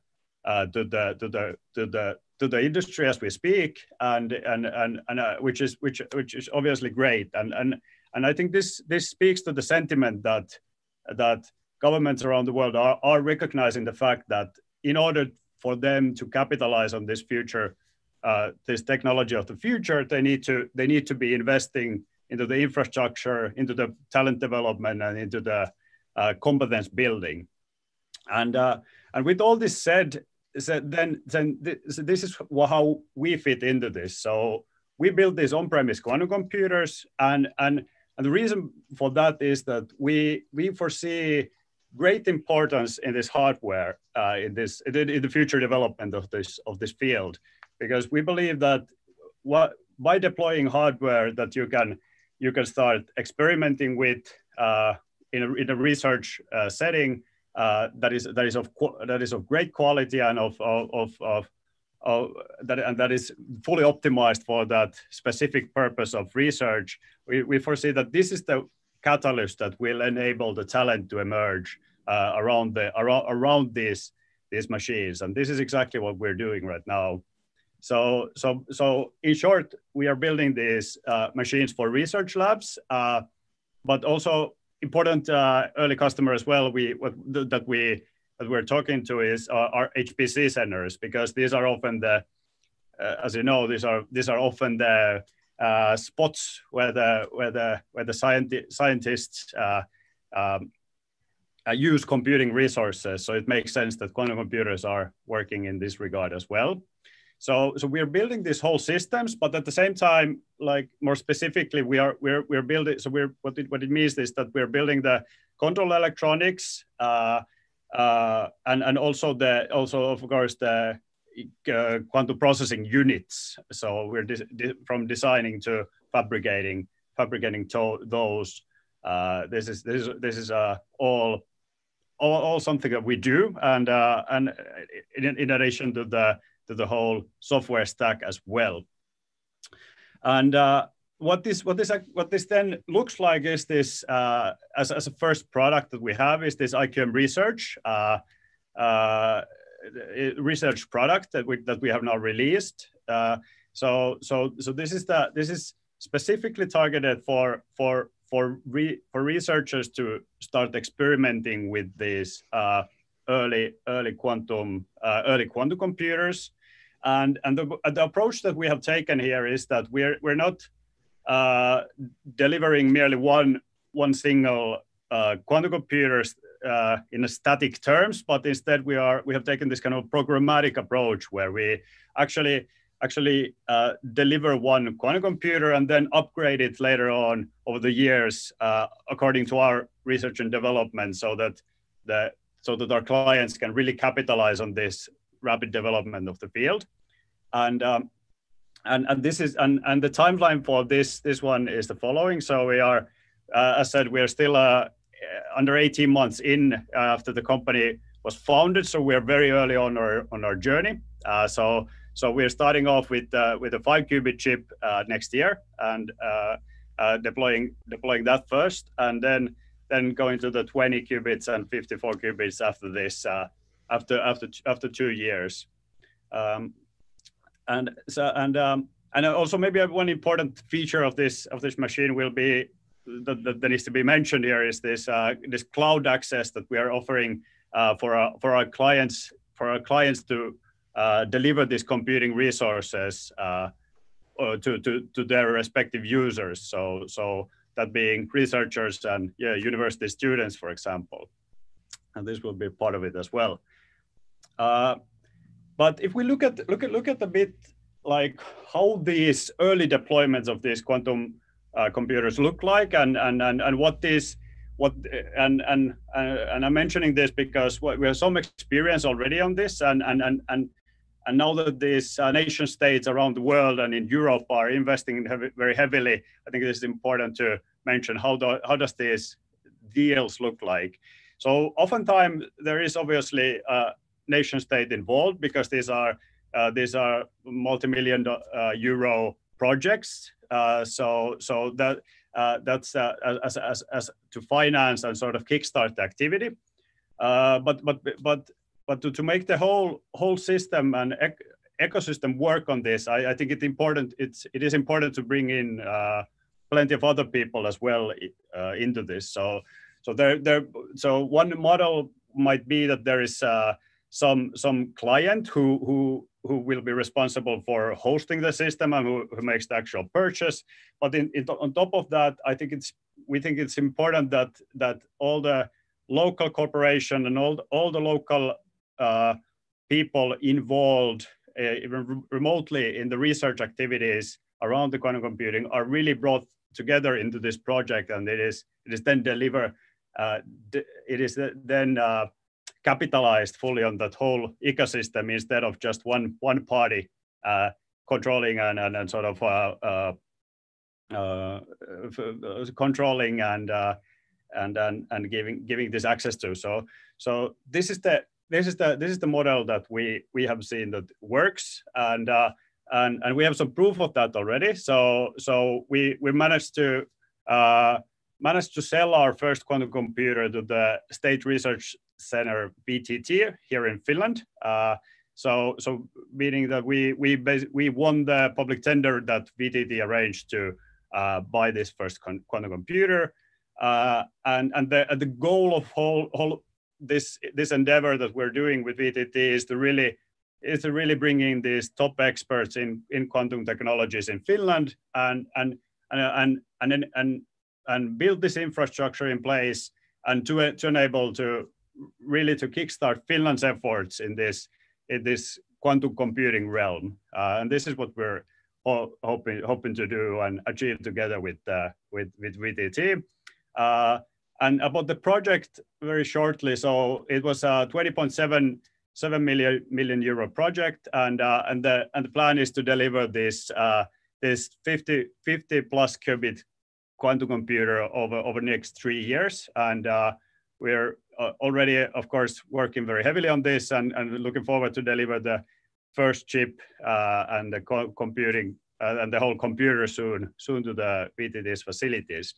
uh, to the to the to the to the industry as we speak, and and and, and uh, which is which which is obviously great. And and and I think this this speaks to the sentiment that that governments around the world are, are recognizing the fact that in order for them to capitalize on this future, uh, this technology of the future, they need to they need to be investing into the infrastructure, into the talent development, and into the uh, competence building. And uh, and with all this said, said then then this, this is how we fit into this. So we build these on-premise quantum computers, and and and the reason for that is that we we foresee great importance in this hardware uh, in this in the future development of this of this field, because we believe that what by deploying hardware that you can you can start experimenting with uh, in, a, in a research uh, setting uh, that is that is of that is of great quality and of of, of, of, that and that is fully optimized for that specific purpose of research. We, we foresee that this is the catalyst that will enable the talent to emerge uh, around the around around these these machines, and this is exactly what we're doing right now. So, so, so in short, we are building these uh, machines for research labs, uh, but also important uh, early customer as well. We what, that we that we're talking to is our HPC centers because these are often the, uh, as you know, these are these are often the uh, spots where the where the where the scienti- scientists uh, um, use computing resources. So it makes sense that quantum computers are working in this regard as well. so so we're building these whole systems, but at the same time, like more specifically, we are we're we're building. So we're what it what it means is that we're building the control electronics uh, uh, and and also the also of course the uh, quantum processing units. So we're from designing to fabricating fabricating those. Uh, this is this is this is uh, all, all all something that we do, and uh, and in, in addition to the to the whole software stack as well. And uh, what this what this what this then looks like is this uh, as as a first product that we have is this IQM research uh, uh, research product that we that we have now released. Uh, so so so this is the this is specifically targeted for for for re, for researchers to start experimenting with these uh, early early quantum uh, early quantum computers and and the, the approach that we have taken here is that we're we're not uh, delivering merely one one single uh, quantum computers uh, in a static terms, but instead we are we have taken this kind of programmatic approach where we actually actually uh, deliver one quantum computer and then upgrade it later on over the years uh, according to our research and development, so that the so that our clients can really capitalize on this rapid development of the field. And um, and and this is and and the timeline for this this one is the following. So we are, uh, as said, we are still uh, under 18 months in uh, after the company was founded. So we are very early on our on our journey. Uh, so so we're starting off with uh, with a five qubit chip uh, next year and deploying deploying that first, and then then going to the 20 qubits and 54 qubits after this after after after two years. Um, and so and um, and also maybe one important feature of this of this machine will be that, that, to be mentioned here is this uh, this cloud access that we are offering uh, for our for our clients for our clients to uh, deliver these computing resources uh, to, to to their respective users. So so that being researchers and yeah university students, for example, and this will be part of it as well. Uh, but if we look at look at look at a bit like how these early deployments of these quantum uh, computers look like, and and and and what this what and and uh, and I'm mentioning this because we have some experience already on this, and and and and and now that these uh, nation states around the world and in Europe are investing heavy, very heavily, I think it is important to mention how do, how does these deals look like. So oftentimes there is obviously a nation state involved because these are uh, these are multi-million uh, euro projects. Uh, so so that uh, that's uh, as, as, as to finance and sort of kickstart the activity. Uh, but but but but to, to make the whole whole system and ec ecosystem work on this, I, I, think it's important. It's it is important to bring in plenty of other people as well into this. So so there there so one model might be that there is some some client who who who will be responsible for hosting the system and who, who makes the actual purchase. But in, in, on top of that, I think it's we think it's important that that all the local corporation and all all the local uh, people involved uh, even remotely in the research activities around the quantum computing are really brought together into this project, and it is it is then deliver. Uh, it is then uh, capitalized fully on that whole ecosystem instead of just one one party uh, controlling and, and, and sort of uh, uh, uh controlling and, uh, and and and giving giving this access to. So so this is the this is the this is the model that we we have seen that works and uh, and and we have some proof of that already. So so we we managed to managed to sell our first quantum computer to the State Research Center VTT here in Finland. Uh, so, so meaning that we we we won the public tender that VTT arranged to uh, buy this first quantum computer, uh, and and the the goal of whole whole this this endeavor that we're doing with VTT is to really is to really bring in these top experts in in quantum technologies in Finland and and and and and and, and build this infrastructure in place and to to enable to really to kickstart Finland's efforts in this in this quantum computing realm. Uh, and this is what we're ho hoping hoping to do and achieve together with uh, with with VTT. Uh, and about the project, very shortly. So it was a 20.7 seven million million euro project, and uh, and the and the plan is to deliver this uh, this 50 50 plus qubit quantum computer over over the next three years, and uh, we're already, of course, working very heavily on this, and and looking forward to deliver the first chip uh, and the co computing uh, and the whole computer soon soon to the VTT's facilities.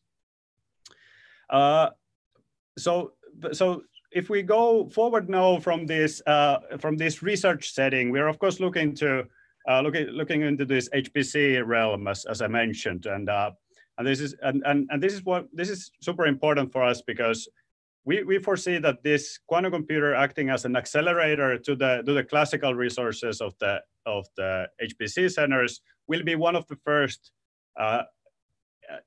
so so if we go forward now from this uh, from this research setting, we're of course looking to uh, looking looking into this HPC realm as, as I mentioned, and uh, and this is and and this is what this is super important for us because we, we foresee that this quantum computer acting as an accelerator to the to the classical resources of the of the HPC centers will be one of the first uh,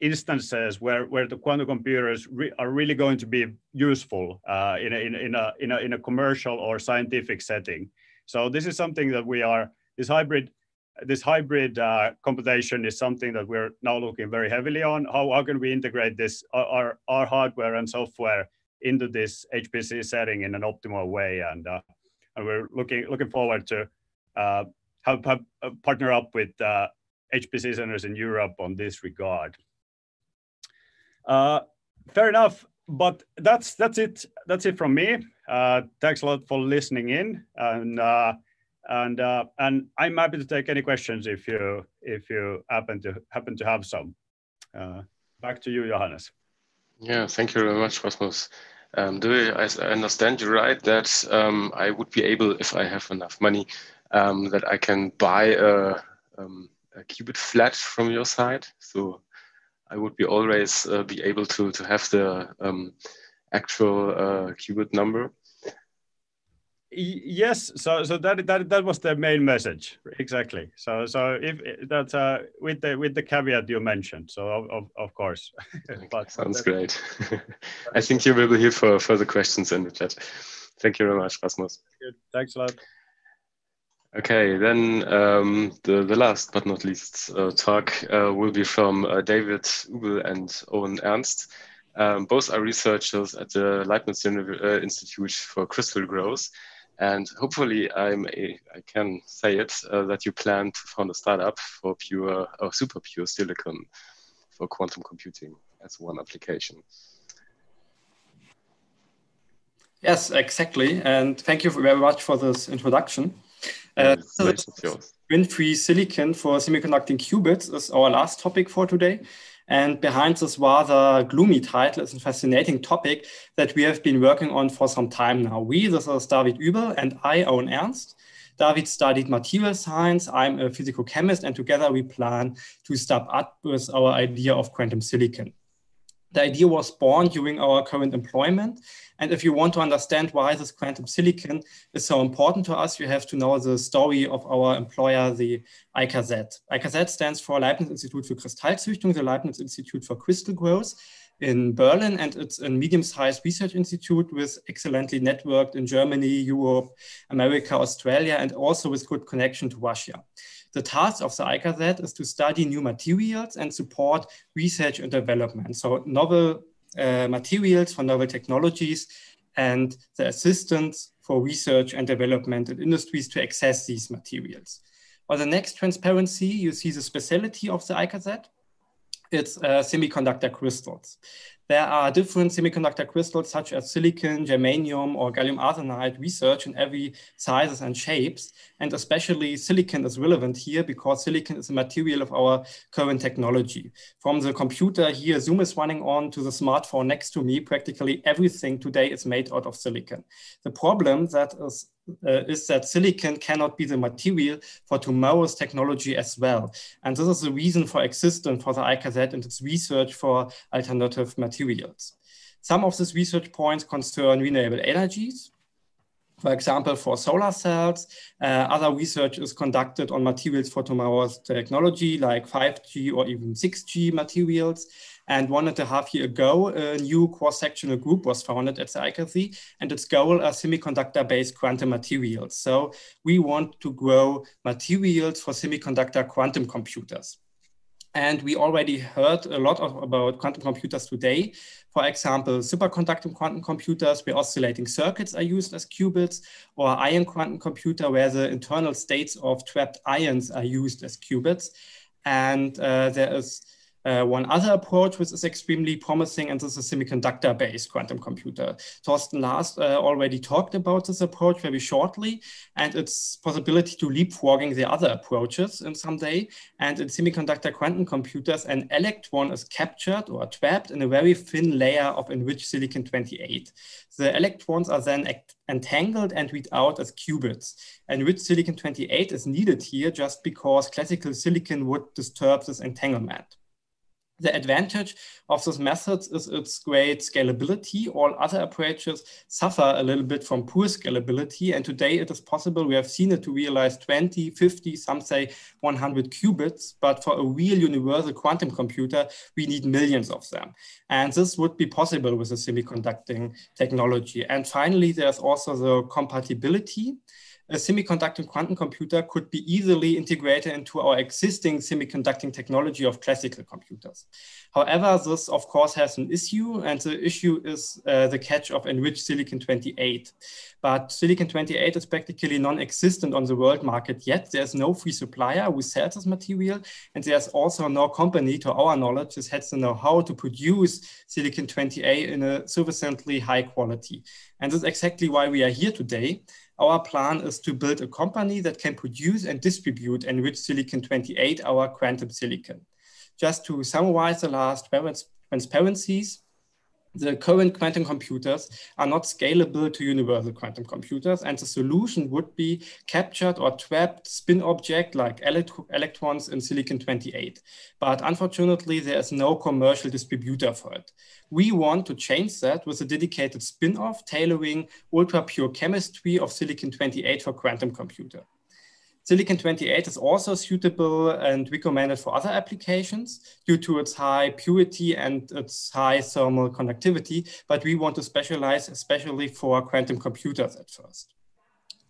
instances where, where the quantum computers re are really going to be useful uh, in, a, in, in, a, in, a, in a commercial or scientific setting. So this is something that we are, this hybrid, this hybrid uh, computation is something that we're now looking very heavily on. How, how can we integrate this, our, our hardware and software into this HPC setting in an optimal way? And, uh, and we're looking, looking forward to uh, have, have, uh, partner up with HPC uh, centers in Europe on this regard. Uh, fair enough, but that's that's it. That's it from me. Uh, thanks a lot for listening in, and and and I'm happy to take any questions if you if you happen to happen to have some. Back to you, Johannes. Yeah, thank you very much, Rasmus. Um, do I, understand you right that um, I would be able, if I have enough money, um, that I can buy a, um, a qubit flat from your side? So I would be always uh, be able to to have the um, actual uh, qubit number. Yes, so so that that that was the main message exactly. So so if that's uh, with the with the caveat you mentioned. So of of, of course. but, Sounds great. I think you will be here for further questions in the chat. Thank you very much, Rasmus. Good. Thanks a lot. Okay, then um, the, the last but not least uh, talk uh, will be from uh, David Übel and Owen Ernst. Um, both are researchers at the Leibniz uh, Institute for Crystal Growth. And hopefully I'm a, I can say it, uh, that you plan to found a startup for pure or super pure silicon for quantum computing as one application. Yes, exactly. And thank you very much for this introduction. Uh, Spin-free silicon for semiconducting qubits is our last topic for today. And behind this rather gloomy title is a fascinating topic that we have been working on for some time now. We, this is David Übel and I, Owen Ernst. David studied material science, I'm a physical chemist, and together we plan to start up with our idea of quantum silicon. The idea was born during our current employment. And if you want to understand why this quantum silicon is so important to us, you have to know the story of our employer, the IKZ. IKZ stands for Leibniz Institute für Kristallzüchtung, the Leibniz Institute for Crystal Growth in Berlin, and it's a medium-sized research institute with excellently networked in Germany, Europe, America, Australia, and also with good connection to Russia. The task of the IKZ is to study new materials and support research and development. So novel uh, materials for novel technologies and the assistance for research and development in industries to access these materials. On the next transparency, you see the specialty of the IKZ. It's uh, semiconductor crystals. There are different semiconductor crystals such as silicon, germanium, or gallium arsenide research in every sizes and shapes. And especially silicon is relevant here because silicon is a material of our current technology. From the computer here Zoom is running on to the smartphone next to me, practically everything today is made out of silicon. The problem that is uh, is that silicon cannot be the material for tomorrow's technology as well. And this is the reason for existence for the IKZ and its research for alternative materials. Some of these research points concern renewable energies. For example, for solar cells, uh, other research is conducted on materials for tomorrow's technology, like 5G or even 6G materials. And one and a half year ago, a new cross-sectional group was founded at the and its goal are semiconductor-based quantum materials. So we want to grow materials for semiconductor quantum computers. And we already heard a lot of, about quantum computers today. For example, superconducting quantum computers where oscillating circuits are used as qubits, or ion quantum computer where the internal states of trapped ions are used as qubits. And uh, there is uh, one other approach which is extremely promising, and this is a semiconductor-based quantum computer. Thorsten Last uh, already talked about this approach very shortly, and its possibility to leapfrogging the other approaches in some day. And in semiconductor quantum computers, an electron is captured or trapped in a very thin layer of enriched silicon-28. The electrons are then entangled and read out as qubits. And enriched silicon-28 is needed here just because classical silicon would disturb this entanglement. The advantage of this method is its great scalability. All other approaches suffer a little bit from poor scalability. And today it is possible, we have seen it to realize 20, 50, some say 100 qubits. But for a real universal quantum computer, we need millions of them. And this would be possible with a semiconducting technology. And finally, there's also the compatibility a semiconducting quantum computer could be easily integrated into our existing semiconducting technology of classical computers. However, this of course has an issue and the issue is uh, the catch of enriched silicon-28. But silicon-28 is practically non-existent on the world market yet. There's no free supplier who sells this material and there's also no company to our knowledge that has the know-how to produce silicon-28 in a sufficiently high quality. And this is exactly why we are here today. Our plan is to build a company that can produce and distribute enriched silicon-28, our quantum silicon. Just to summarize the last transparencies, the current quantum computers are not scalable to universal quantum computers, and the solution would be captured or trapped spin object like electrons in silicon-28. But unfortunately, there is no commercial distributor for it. We want to change that with a dedicated spin-off tailoring ultra-pure chemistry of silicon-28 for quantum computer. Silicon-28 is also suitable and recommended for other applications due to its high purity and its high thermal conductivity, but we want to specialize especially for quantum computers at first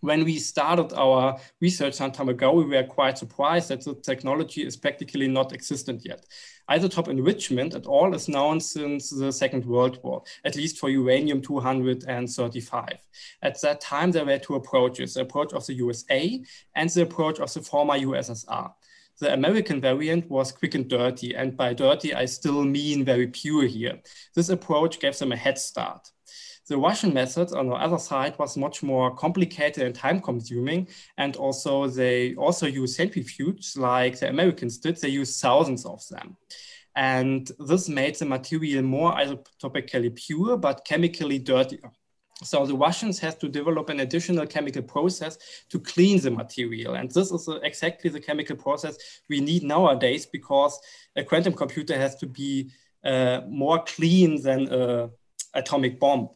when we started our research some time ago, we were quite surprised that the technology is practically not existent yet. Isotope enrichment at all is known since the Second World War, at least for uranium-235. At that time, there were two approaches, the approach of the USA and the approach of the former USSR. The American variant was quick and dirty, and by dirty, I still mean very pure here. This approach gave them a head start. The Russian method on the other side was much more complicated and time consuming. And also they also use centrifuges like the Americans did. They use thousands of them. And this made the material more isotopically pure, but chemically dirtier. So the Russians had to develop an additional chemical process to clean the material. And this is exactly the chemical process we need nowadays because a quantum computer has to be uh, more clean than an atomic bomb.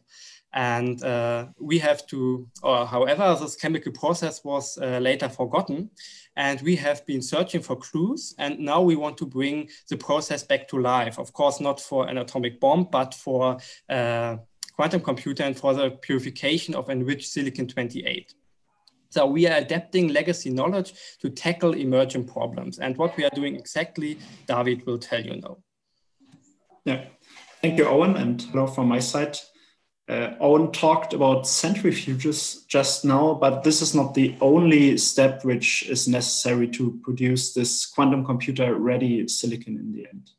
And uh, we have to, or however, this chemical process was uh, later forgotten. And we have been searching for clues. And now we want to bring the process back to life. Of course, not for an atomic bomb, but for uh, quantum computer and for the purification of enriched silicon-28. So we are adapting legacy knowledge to tackle emerging problems. And what we are doing exactly, David will tell you now. Yeah, thank you, Owen, and hello from my side. Uh, Owen talked about centrifuges just now, but this is not the only step which is necessary to produce this quantum computer ready silicon in the end.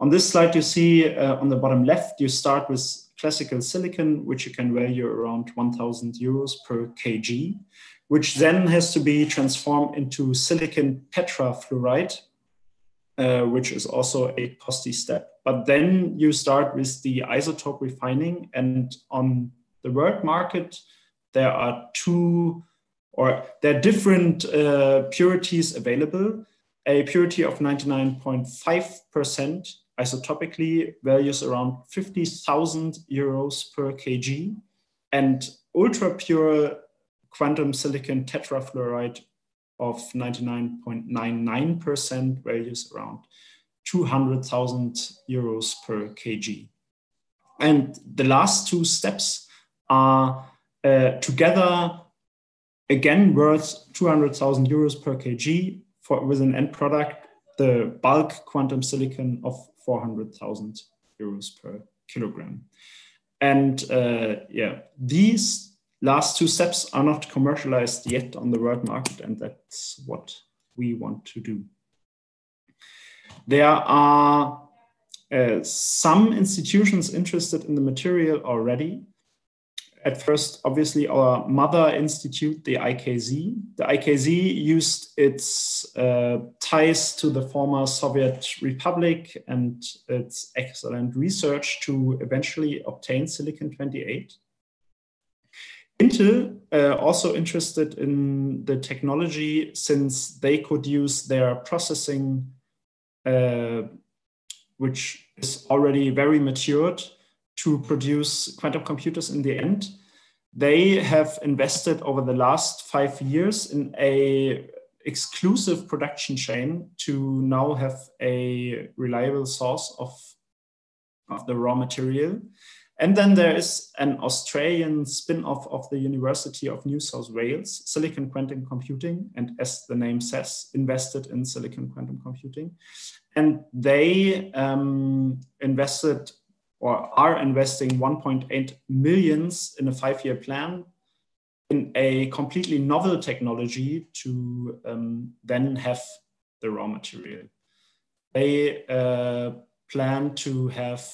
On this slide, you see uh, on the bottom left, you start with classical silicon, which you can value around 1000 euros per kg, which then has to be transformed into silicon tetrafluoride, uh, which is also a costly step. But then you start with the isotope refining, and on the world market, there are two or there are different uh, purities available. A purity of 99.5% isotopically values around 50,000 euros per kg. and ultra pure quantum silicon tetrafluoride of 99.99% values around 200,000 euros per kg. And the last two steps are uh, together again worth 200,000 euros per kg for with an end product, the bulk quantum silicon of 400,000 euros per kilogram. And uh, yeah, these last two steps are not commercialized yet on the world market, and that's what we want to do. There are uh, some institutions interested in the material already. At first, obviously, our mother institute, the IKZ. The IKZ used its uh, ties to the former Soviet Republic and its excellent research to eventually obtain Silicon 28. Intel uh, also interested in the technology since they could use their processing, uh, which is already very matured, to produce quantum computers in the end. They have invested over the last five years in a exclusive production chain to now have a reliable source of, of the raw material. And then there is an Australian spin-off of the University of New South Wales, Silicon Quantum Computing, and as the name says, invested in silicon quantum computing. And they um, invested or are investing 1.8 millions in a five-year plan in a completely novel technology to um, then have the raw material. They uh, plan to have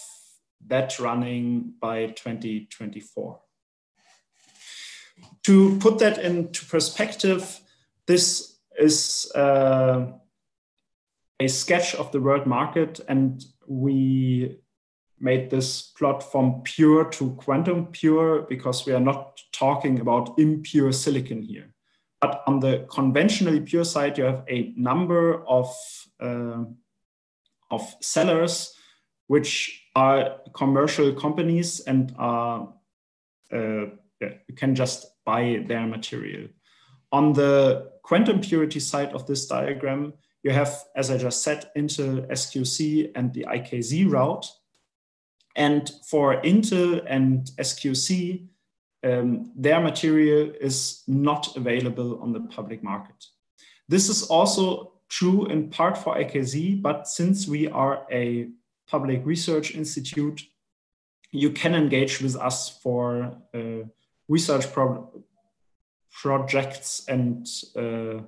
that running by 2024. To put that into perspective, this is uh, a sketch of the world market, and we made this plot from pure to quantum pure because we are not talking about impure silicon here. But on the conventionally pure side, you have a number of, uh, of sellers which are commercial companies and are, uh, you can just buy their material. On the quantum purity side of this diagram, you have, as I just said, Intel SQC and the IKZ route. And for Intel and SQC, um, their material is not available on the public market. This is also true in part for IKZ, but since we are a public research institute, you can engage with us for uh, research pro projects and uh,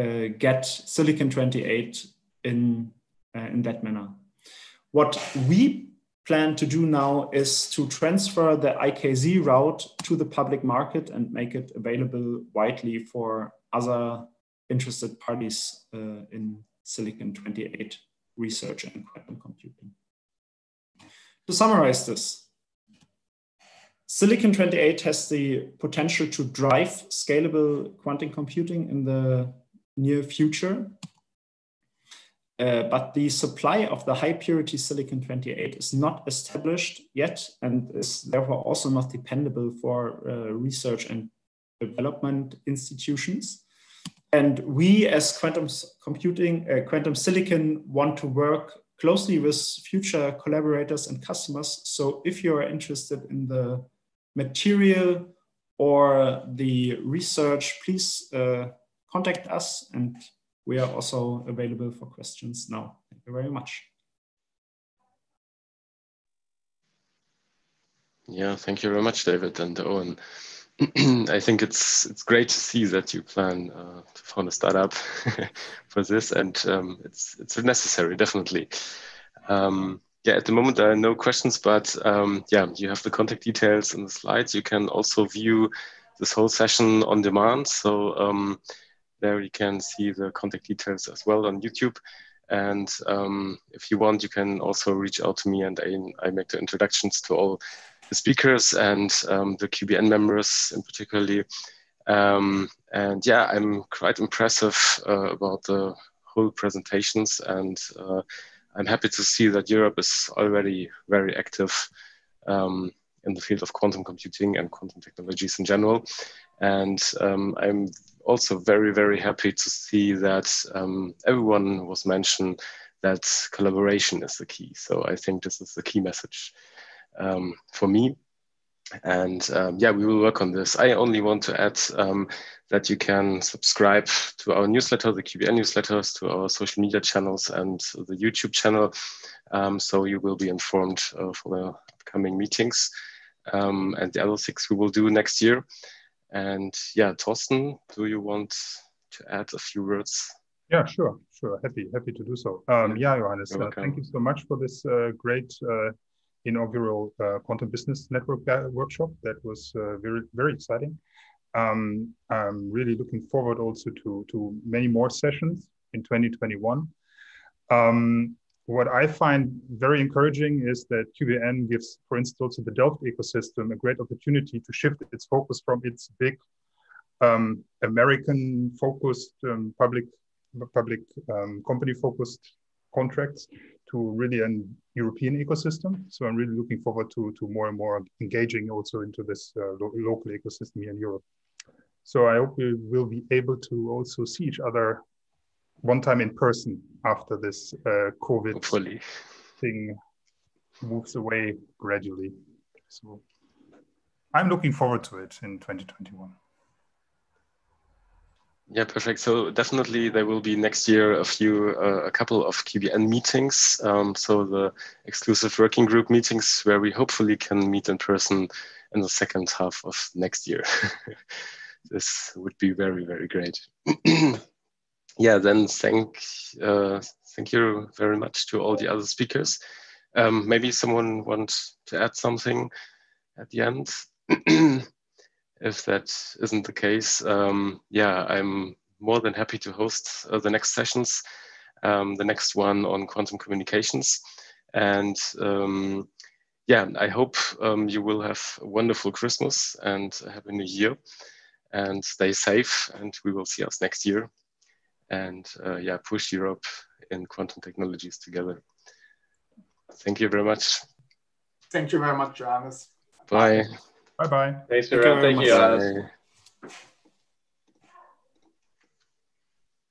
uh, get Silicon 28 in, uh, in that manner. What we plan to do now is to transfer the IKZ route to the public market and make it available widely for other interested parties uh, in Silicon 28 research and quantum computing. To summarize this, Silicon 28 has the potential to drive scalable quantum computing in the near future. Uh, but the supply of the high purity silicon 28 is not established yet and is therefore also not dependable for uh, research and development institutions. And we as quantum computing, uh, quantum silicon want to work closely with future collaborators and customers. So if you're interested in the material or the research, please uh, contact us and we are also available for questions now. Thank you very much. Yeah, thank you very much, David and Owen. I think it's it's great to see that you plan uh, to found a startup for this, and um, it's it's necessary, definitely. Um, yeah, at the moment there are no questions, but um, yeah, you have the contact details in the slides. You can also view this whole session on demand, so um, there you can see the contact details as well on YouTube. And um, if you want, you can also reach out to me, and I, I make the introductions to all speakers and um, the QBN members in particularly. Um, and yeah, I'm quite impressive uh, about the whole presentations and uh, I'm happy to see that Europe is already very active um, in the field of quantum computing and quantum technologies in general. And um, I'm also very, very happy to see that um, everyone was mentioned that collaboration is the key. So I think this is the key message um, for me. And um, yeah, we will work on this. I only want to add um, that you can subscribe to our newsletter, the QBN newsletters, to our social media channels and the YouTube channel. Um, so you will be informed uh, for the upcoming meetings um, and the other things we will do next year. And yeah, Thorsten, do you want to add a few words? Yeah, sure, sure. Happy, happy to do so. Um, yeah, Johannes, uh, thank you so much for this uh, great uh, inaugural uh, quantum business network uh, workshop. That was uh, very, very exciting. Um, I'm really looking forward also to to many more sessions in 2021. Um, what I find very encouraging is that QBN gives, for instance, also the Delft ecosystem a great opportunity to shift its focus from its big um, American focused um, public public um, company focused contracts to really an European ecosystem. So I'm really looking forward to, to more and more engaging also into this uh, lo local ecosystem here in Europe. So I hope we will be able to also see each other one time in person after this uh, COVID Hopefully. thing moves away gradually. So I'm looking forward to it in 2021. Yeah, perfect. So definitely there will be next year a few, uh, a couple of QBN meetings. Um, so the exclusive working group meetings where we hopefully can meet in person in the second half of next year. this would be very, very great. yeah, then thank uh, thank you very much to all the other speakers. Um, maybe someone wants to add something at the end. if that isn't the case, um, yeah, I'm more than happy to host uh, the next sessions, um, the next one on quantum communications. And um, yeah, I hope um, you will have a wonderful Christmas and a happy new year and stay safe. And we will see us next year and uh, yeah, push Europe in quantum technologies together. Thank you very much. Thank you very much, Johannes. Bye. Bye bye. Thanks, everyone. Thank you, Johannes.